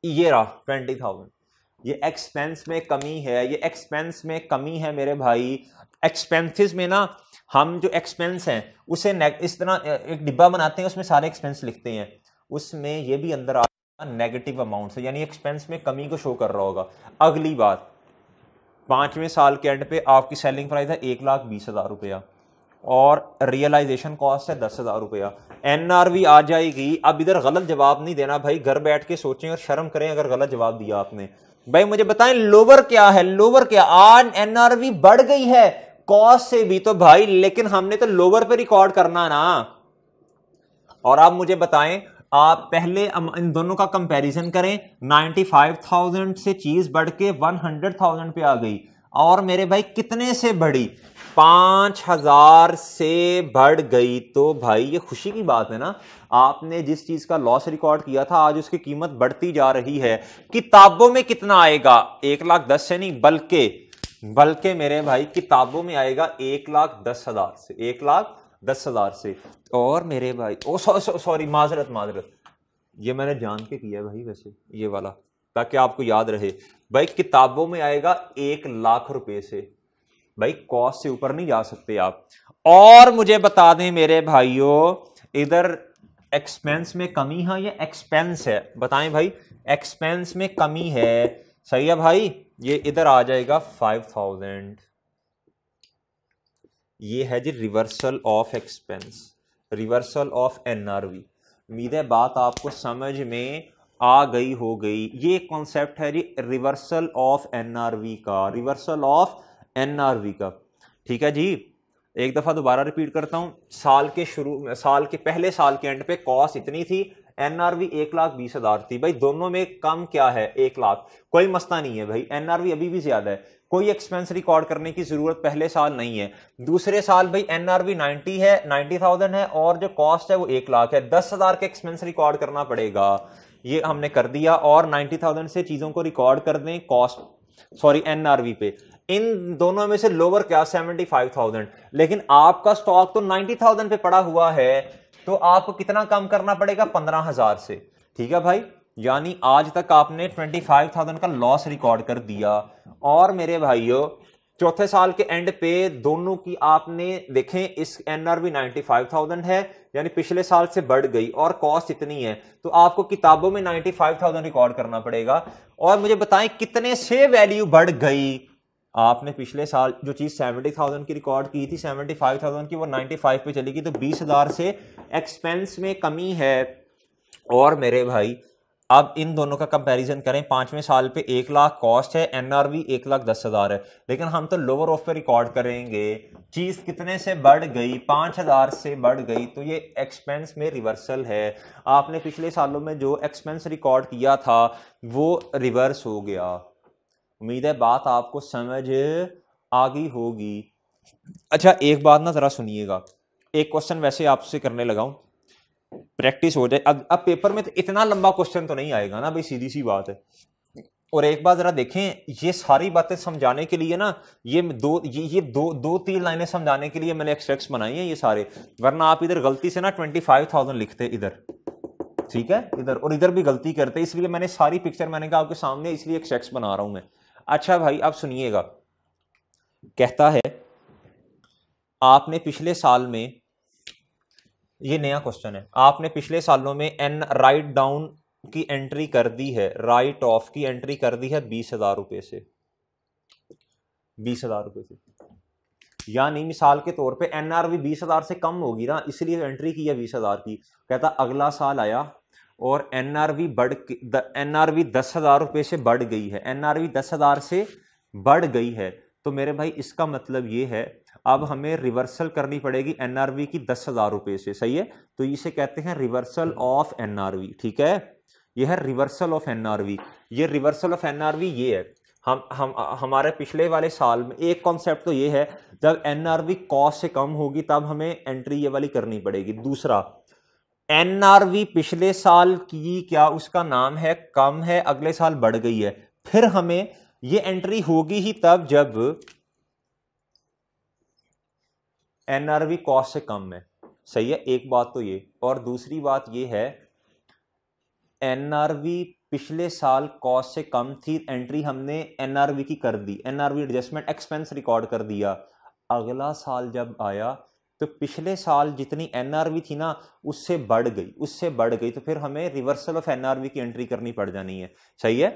ये रहा ट्वेंटी थाउज़ेंड ये एक्सपेंस में कमी है, ये एक्सपेंस में कमी है मेरे भाई। एक्सपेंसिस में ना, हम जो एक्सपेंस हैं, उसे इस तरह, एक डिब्बा बनाते हैं, उसमें सारे एक्सपेंस लिखते हैं। उसमें ये भी अंदर आ नेगेटिव अमाउंट से, यानी एक्सपेंस में कमी को शो कर रहा होगा। अगली बात, पाँचवें साल के एंड पे आपकी सेलिंग प्राइस है एक लाख बीस हज़ार रुपया और रियलाइजेशन कॉस्ट है दस हज़ार रुपया। एनआरवी आ जाएगी। अब इधर गलत जवाब नहीं देना भाई, घर बैठ के सोचें और शर्म करें अगर गलत जवाब दिया आपने। भाई, मुझे बताएँ लोअर क्या है? लोवर क्या? आज एनआरवी बढ़ गई है कॉस्ट से भी तो भाई, लेकिन हमने तो लोअर पे रिकॉर्ड करना ना। और आप मुझे बताएँ आप पहले इन दोनों का कंपैरिजन करें 95,000 से चीज़ बढ़ के 100,000 पे आ गई। और मेरे भाई कितने से बढ़ी? पाँच हज़ार से बढ़ गई। तो भाई ये खुशी की बात है ना? आपने जिस चीज़ का लॉस रिकॉर्ड किया था आज उसकी कीमत बढ़ती जा रही है। किताबों में कितना आएगा? एक लाख दस से नहीं बल्कि बल्कि मेरे भाई किताबों में आएगा एक लाख दस हज़ार से। एक लाख दस हज़ार से। और मेरे भाई, ओ सॉरी माजरत माजरत। ये मैंने जान के किया भाई वैसे, ये वाला, ताकि आपको याद रहे। भाई, किताबों में आएगा एक लाख रुपए से। भाई कॉस्ट से ऊपर नहीं जा सकते आप। और मुझे बता दें मेरे भाइयों, इधर एक्सपेंस में कमी, है, या एक्सपेंस है। बताएँ भाई एक्सपेंस में कमी है। सही है भाई? ये इधर आ जाएगा फाइव थाउज़ेंड ये है जी reversal of expense reversal of NRV उम्मीद है बात आपको समझ में आ गई हो गई। ये कॉन्सेप्ट है जी रिवर्सल ऑफ़ एनआरवी का रिवर्सल ऑफ़ एनआरवी का। ठीक है जी? एक दफ़ा दोबारा रिपीट करता हूँ। साल के शुरू, साल के पहले साल के एंड पे कॉस्ट इतनी थी एनआरवी एक लाख बीस हज़ार थी। भाई दोनों में कम क्या है? एक लाख। कोई मसला नहीं है भाई। एनआरवी अभी भी ज़्यादा है। कोई एक्सपेंस रिकॉर्ड करने की ज़रूरत पहले साल नहीं है। दूसरे साल भाई एनआरवी 90 है 90,000 है और जो कॉस्ट है वो एक लाख है। दस हज़ार का एक्सपेंस रिकॉर्ड करना पड़ेगा। ये हमने कर दिया और 90,000 से चीज़ों को रिकॉर्ड कर दें कॉस्ट सॉरी एनआरवी पे। इन दोनों में से लोअर क्या? 75,000 लेकिन आपका स्टॉक तो 90,000 पे पड़ा हुआ है तो आपको कितना कम करना पड़ेगा? पंद्रह हज़ार से। ठीक है भाई? यानी आज तक आपने 25,000 का लॉस रिकॉर्ड कर दिया। और मेरे भाइयों चौथे साल के एंड पे दोनों की आपने देखें इस एनआरबी 95,000 है यानी पिछले साल से बढ़ गई और कॉस्ट इतनी है। तो आपको किताबों में 95,000 रिकॉर्ड करना पड़ेगा। और मुझे बताएँ कितने से वैल्यू बढ़ गई? आपने पिछले साल जो चीज़ 70,000 की रिकॉर्ड की थी 75,000 की वो 95 पे चली गई तो 20,000 से एक्सपेंस में कमी है। और मेरे भाई अब इन दोनों का कंपैरिजन करें, पाँचवें साल पे एक लाख कॉस्ट है एनआरवी एक लाख दस हज़ार है। लेकिन हम तो लोअर ऑफ़ पे रिकॉर्ड करेंगे। चीज़ कितने से बढ़ गई? पाँच हज़ार से बढ़ गई तो ये एक्सपेंस में रिवर्सल है। आपने पिछले सालों में जो एक्सपेंस रिकॉर्ड किया था, वो रिवर्स हो गया। उम्मीद है बात आपको समझ आ गई होगी। अच्छा एक बात ना ज़रा सुनिएगा। एक क्वेश्चन वैसे आपसे करने लगा प्रैक्टिस हो जाए। अब अब पेपर में तो इतना लंबा क्वेश्चन तो नहीं आएगा ना भाई, सीधी सी बात है। और एक बार जरा देखें, ये सारी बातें समझाने के लिए ना, ये दो, ये ये दो दो तीन लाइनें समझाने के लिए मैंने एक्सट्रैक्ट्स बनाई हैं ये सारे। वरना आप इधर गलती से ना ट्वेंटी फाइव थाउज़ेंड लिखते इधर। ठीक है? इधर, और इधर भी गलती करते इसलिए मैंने सारी पिक्चर मैंने कहा आपके सामने, इसलिए एक्सट्रैक्ट्स बना रहा हूँ मैं। अच्छा भाई आप सुनिएगा। कहता है, आपने पिछले साल में ये नया क्वेश्चन है। आपने पिछले सालों में एन राइट डाउन की एंट्री कर दी है। राइट ऑफ़ की एंट्री कर दी है बीस हज़ार रुपए से। बीस हज़ार रुपए से। यानी मिसाल के तौर पे एनआरवी बीस हज़ार से कम होगी ना, इसलिए एंट्री की है बीस हज़ार की। कहता अगला साल आया और एनआरवी बढ़ एनआरवी दस हज़ार रुपए से बढ़ गई है। एनआरवी दस हज़ार से बढ़ गई है। तो मेरे भाई, इसका मतलब ये है अब हमें रिवर्सल करनी पड़ेगी एनआरवी की दस हज़ार रुपए से, सही है? तो इसे कहते हैं रिवर्सल ऑफ़ एनआरवी ठीक है? यह है रिवर्सल ऑफ़ एनआरवी ये रिवर्सल ऑफ़ एनआरवी ये है। हम हम, हमारे पिछले वाले साल में एक कॉन्सेप्ट तो ये है, जब एनआरवी कॉस्ट से कम होगी तब हमें एंट्री ये वाली करनी पड़ेगी। दूसरा एनआरवी पिछले साल की क्या उसका नाम है? कम है, अगले साल बढ़ गई है। फिर हमें ये एंट्री होगी ही तब जब एनआरवी कॉस्ट से कम है। सही है, एक बात तो ये। और दूसरी बात ये है, एनआरवी पिछले साल कॉस्ट से कम थी, एंट्री हमने एनआरवी की कर दी। एनआरवी एडजस्टमेंट एक्सपेंस रिकॉर्ड कर दिया। अगला साल जब आया तो पिछले साल जितनी एनआरवी थी ना, उससे बढ़ गई, उससे बढ़ गई। तो फिर हमें रिवर्सल ऑफ़ एनआरवी की एंट्री करनी पड़ जानी है। सही है?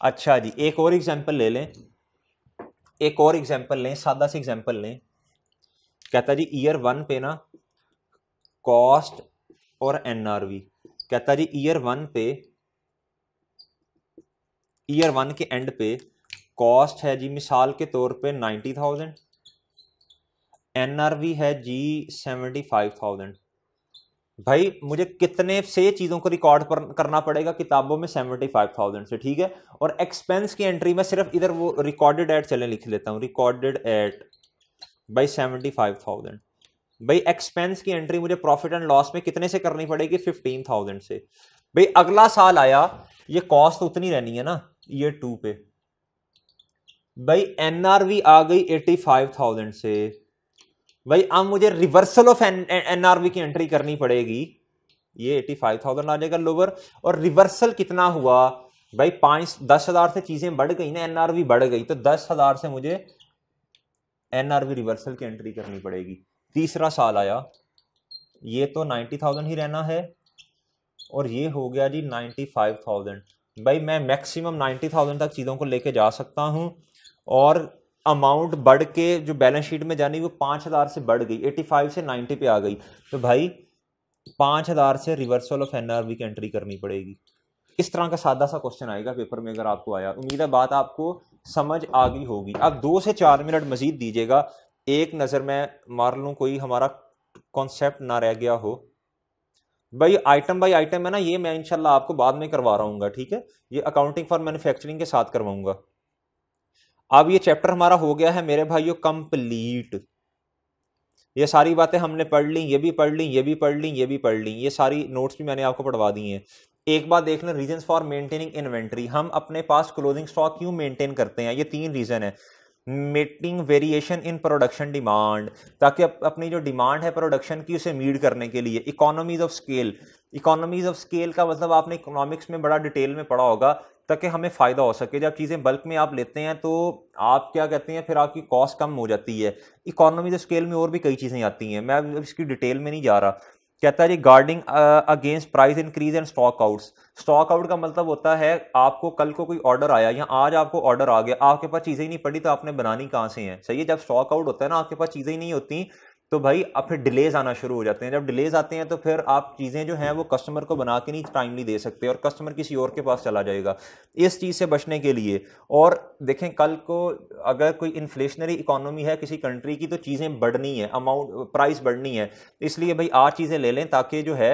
अच्छा जी, एक और एग्जांपल ले लें। एक और एग्जांपल लें, सादा सी एग्जांपल लें। कहता जी ईयर वन पे ना कॉस्ट और एनआरवी कहता जी ईयर वन पे ईयर वन के एंड पे कॉस्ट है जी मिसाल के तौर पे नाइन्टी थाउज़ेंड एनआरवी है जी सेवेंटी फाइव थाउज़ेंड भाई, मुझे कितने से चीज़ों को रिकॉर्ड करना पड़ेगा? किताबों में सेवेंटी फाइव थाउज़ेंड से, ठीक है? और एक्सपेंस की एंट्री में सिर्फ़ इधर वो रिकॉर्डेड एट चले, लिख लेता हूँ recorded at by seventy five thousand भाई एक्सपेंस की एंट्री मुझे प्रॉफिट एंड लॉस में कितने से करनी पड़ेगी? फिफ्टीन थाउज़ेंड से। भाई, अगला साल आया, ये कॉस्ट तो उतनी रहनी है ना ईयर टू पे। भाई एनआरवी आ गई एटी फाइव थाउज़ेंड से। भाई, अब मुझे रिवर्सल ऑफ़ एन एनआरवी की एंट्री करनी पड़ेगी। ये एटी फाइव थाउज़ेंड आ जाएगा लोअर और रिवर्सल कितना हुआ? भाई, पाँच, दस हज़ार से चीज़ें बढ़ गई ना एनआरवी बढ़ गई तो दस हज़ार से मुझे एनआरवी रिवर्सल की एंट्री करनी पड़ेगी। तीसरा साल आया। ये तो नाइन्टी थाउज़ेंड ही रहना है और ये हो गया जी नाइन्टी फाइव थाउज़ेंड। भाई, मैं मैक्सिमम नाइन्टी थाउज़ेंड तक चीज़ों को लेके जा सकता हूँ और अमाउंट बढ़ के जो बैलेंस शीट में जानी वो पाँच हज़ार से बढ़ गई। एटी फाइव से नाइन्टी पे आ गई। तो भाई, पाँच हज़ार से reversal of N R V की एंट्री करनी पड़ेगी। इस तरह का सादा सा क्वेश्चन आएगा पेपर में अगर आपको आया। उम्मीद है बात आपको समझ आ गई होगी। अब दो से चार मिनट मजीद दीजिएगा। एक नज़र में मार लूँ, कोई हमारा कॉन्सेप्ट ना रह गया हो। भाई आइटम बाई आइटम है ना, ये मैं इनशाला आपको बाद में करवा रहा हूँ ठीक है? ये अकाउंटिंग फॉर मैन्युफैक्चरिंग के साथ करवाऊँगा। अब ये चैप्टर हमारा हो गया है, मेरे भाइयों कंप्लीट ये सारी बातें हमने पढ़ ली, ये भी पढ़ ली, ये भी पढ़ ली, ये भी पढ़ ली। ये सारी नोट्स भी मैंने आपको पढ़वा दी हैं। एक बात देख लें रीजन फॉर मेंटेनिंग इन्वेंट्री हम अपने पास क्लोजिंग स्टॉक क्यों मेंटेन करते हैं? ये तीन रीजन है। Meeting variation in production demand ताकि अप, अपनी जो डिमांड है प्रोडक्शन की उसे मीट करने के लिए। Economies of scale economies of scale का मतलब आपने इकोनॉमिक्स में बड़ा डिटेल में पढ़ा होगा ताकि हमें फ़ायदा हो सके। जब चीज़ें बल्क में आप लेते हैं तो आप क्या कहते हैं? फिर आपकी कॉस्ट कम हो जाती है। इकोनॉमीज ऑफ़ स्केल में और भी कई चीज़ें आती हैं। मैं इसकी डिटेल में नहीं जा रहा। कहता है जी guarding against price increase and stock outs stock out का मतलब होता है, आपको कल को कोई ऑर्डर आया या आज आपको ऑर्डर आ गया, आपके पास चीज़ें ही नहीं पड़ी तो आपने बनानी कहाँ से हैं? सही है, जब स्टॉक आउट होता है ना, आपके पास चीज़ें ही नहीं होती तो भाई, अब फिर डिलेज आना शुरू हो जाते हैं। जब डिलेज आते हैं तो फिर आप चीज़ें जो हैं, वो कस्टमर को बना के नहीं टाइमली दे सकते और कस्टमर किसी और के पास चला जाएगा, इस चीज़ से बचने के लिए। और देखें, कल को अगर कोई इन्फ्लेशनरी इकोनॉमी है किसी कंट्री की तो चीज़ें बढ़नी है अमाउंट प्राइस बढ़नी है। इसलिए भाई, आज चीज़ें ले लें, ताकि जो है,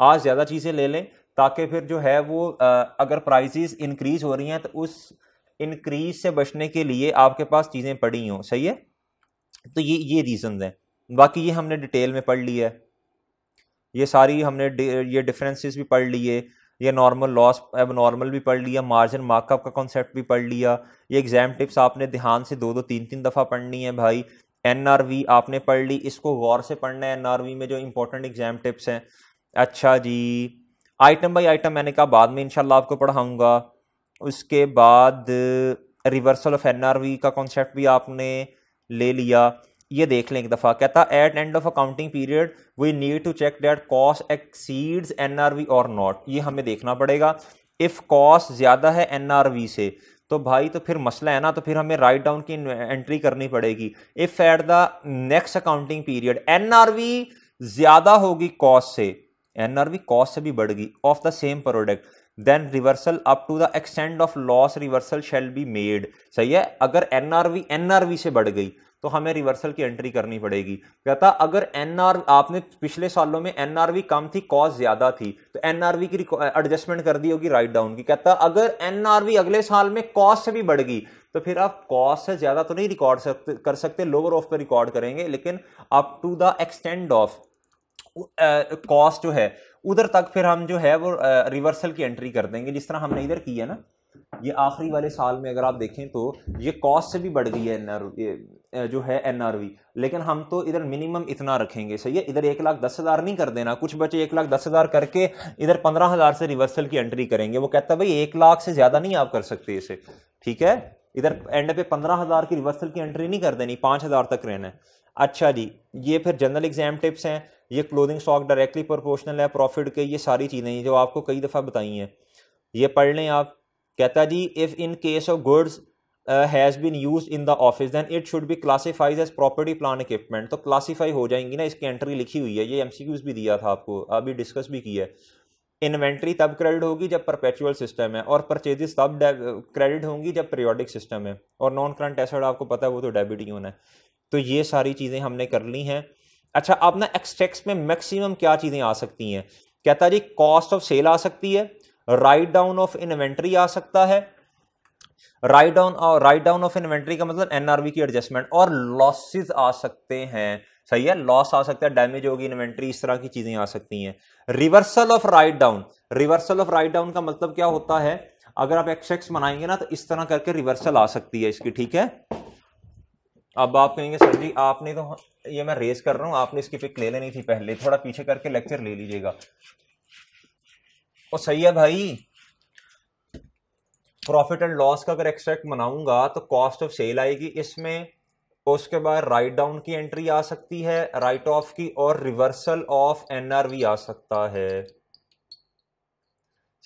आज ज़्यादा चीज़ें ले लें, ताकि फिर जो है, वो अगर प्राइजेस इंक्रीज हो रही हैं तो उस इंक्रीज से बचने के लिए आपके पास चीज़ें पड़ी हों। सही है? तो ये ये रीज़न हैं। बाकी ये हमने डिटेल में पढ़ लिया है। ये सारी हमने ये डिफरेंसेस भी पढ़ लिए, ये नॉर्मल लॉस अब नॉर्मल भी पढ़ लिया मार्जिन मार्कअप का कॉन्सेप्ट भी पढ़ लिया। ये एग्ज़ाम टिप्स आपने ध्यान से दो दो तीन तीन दफ़ा पढ़नी है भाई। एनआरवी आपने पढ़ ली, इसको गौर से पढ़ना है एनआरवी में जो इंपॉर्टेंट एग्ज़ाम टिप्स हैं। अच्छा जी आइटम बाई आइटम मैंने कहा, बाद में इंशाल्लाह आपको पढ़ाऊँगा। उसके बाद रिवर्सल ऑफ़ एनआरवी का कॉन्सेप्ट भी आपने ले लिया। ये देख लें एक दफ़ा। कहता at end of accounting period we need to check that cost exceeds NRV और नॉट ये हमें देखना पड़ेगा। इफ़ कॉस्ट ज़्यादा है एनआरवी से तो भाई तो फिर मसला है ना तो फिर हमें राइट डाउन की एंट्री करनी पड़ेगी। If at the next accounting period NRV ज़्यादा होगी कॉस्ट से एनआरवी कॉस्ट से भी बढ़ गई of the same product then reversal up to the extent of loss reversal shall be made सही है? अगर एनआरवी एनआरवी से बढ़ गई तो हमें रिवर्सल की एंट्री करनी पड़ेगी। कहता, अगर एनआर आपने पिछले सालों में एनआरवी कम थी कॉस्ट ज़्यादा थी तो एनआरवी की एडजस्टमेंट कर दी होगी राइट डाउन की। कहता, अगर एनआरवी अगले साल में कॉस्ट से भी बढ़ गई तो फिर आप कॉस्ट से ज़्यादा तो नहीं रिकॉर्ड सकते, कर सकते लोअर ऑफ़ पे रिकॉर्ड करेंगे, लेकिन up to the extent of cost जो है, उधर तक फिर हम जो है वो रिवर्सल की एंट्री कर देंगे, जिस तरह हमने इधर की है ना। ये आखिरी वाले साल में अगर आप देखें तो ये कॉस्ट से भी बढ़ गई है जो है एनआरवी लेकिन हम तो इधर मिनिमम इतना रखेंगे, सही है? इधर एक लाख दस हज़ार नहीं कर देना। कुछ बच्चे एक लाख दस हज़ार करके इधर पंद्रह हज़ार से रिवर्सल की एंट्री करेंगे। वो कहता है, भाई, एक लाख से ज़्यादा नहीं आप कर सकते इसे। ठीक है? इधर एंड पे पंद्रह हज़ार की रिवर्सल की एंट्री नहीं कर देनी, पाँच हज़ार तक रहना है। अच्छा जी, ये फिर जनरल एग्ज़ाम टिप्स हैं। ये क्लोथिंग स्टॉक डायरेक्टली प्रोपोर्शनल है प्रॉफिट के, ये सारी चीज़ें जो आपको कई दफ़ा बताई हैं। ये पढ़ लें आप। कहता जी if in case of goods has been use in the office then it should be classifies as property plant equipment तो क्लासीफाई हो जाएँगी ना, इसकी एंट्री लिखी हुई है, ये एमसीक्यूज भी दिया था आपको, अभी डिस्कस भी किया है। इन्वेंट्री तब क्रेडिट होगी जब परपेचुअल सिस्टम है, और परचेजेस तब क्रेडिट होंगी जब पीरियोडिक सिस्टम है, और नॉन करंट एसेट आपको पता है वो तो डेबिट ही होना है। तो ये सारी चीज़ें हमने कर ली हैं। अच्छा अब ना एक्सटेक्स में मैक्सिमम क्या चीज़ें आ सकती हैं? कहता जी कॉस्ट ऑफ़ सेल आ सकती है राइट डाउन ऑफ़ इन्वेंट्री आ सकता है राइट डाउन और राइट डाउन ऑफ़ इन्वेंट्री का मतलब एनआरवी की एडजस्टमेंट और लॉसेस आ सकते हैं। सही है? लॉस आ सकता है डैमेज होगी इन्वेंट्री इस तरह की चीज़ें आ सकती हैं। Reversal of write down reversal of write down का मतलब क्या होता है? अगर आप एक्स बनाएँगे ना तो इस तरह करके रिवर्सल आ सकती है इसकी, ठीक है? अब आप कहेंगे, सर जी, आपने तो ये मैं रेस कर रहा हूँ, आपने इसकी पिक ले लेनी थी पहले, थोड़ा पीछे करके लेक्चर ले लीजिएगा। और सही है भाई? प्रॉफिट एंड लॉस का अगर एक्सट्रैक्ट बनाऊँगा तो कॉस्ट ऑफ़ सेल आएगी। इसमें उसके बाद राइट डाउन की एंट्री आ सकती है राइट ऑफ़ की और रिवर्सल ऑफ़ एनआरवी आ सकता है।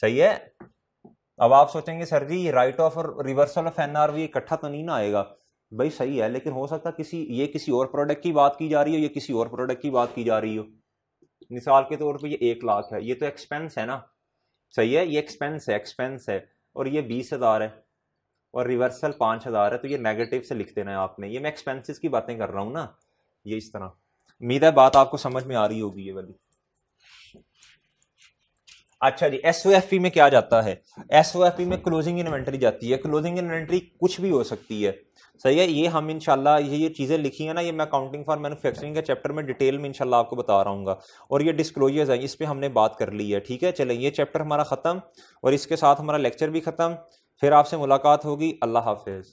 सही है? अब आप सोचेंगे, सर जी राइट ऑफ़ और रिवर्सल ऑफ़ एनआरवी इकट्ठा तो नहीं ना आएगा? भाई सही है, लेकिन हो सकता किसी, ये किसी और प्रोडक्ट की बात की जा रही हो, ये किसी और प्रोडक्ट की बात की जा रही हो। मिसाल के तौर पे ये एक लाख है, ये तो एक्सपेंस है ना। सही है? ये एक्सपेंस है एक्सपेंस है। और ये बीस हज़ार है और रिवर्सल पाँच हज़ार है तो ये नेगेटिव से लिख देना है आपने। ये मैं एक्सपेंसिस की बातें कर रहा हूँ ना, ये इस तरह। उम्मीद है बात आपको समझ में आ रही होगी ये वाली। अच्छा जी एस में क्या जाता है? एस में क्लोजिंग इन्वेंट्री जाती है। क्लोजिंग इन्वेंट्री कुछ भी हो सकती है। सही है, ये हम इनशाला ये ये चीज़ें लिखी हैं ना, ये मैं अकाउंटिंग फॉर मैनुफैक्चरिंग के चैप्टर में डिटेल में इनशाला आपको बता रहा हूँ और ये डिस्क्लोजर्स हैं, इस पर हमने बात कर ली है, ठीक है? चलें, ये चैप्टर हमारा ख़त्म और इसके साथ हमारा लेक्चर भी ख़त्म। फिर आपसे मुलाकात होगी, अल्लाह हाफिज़।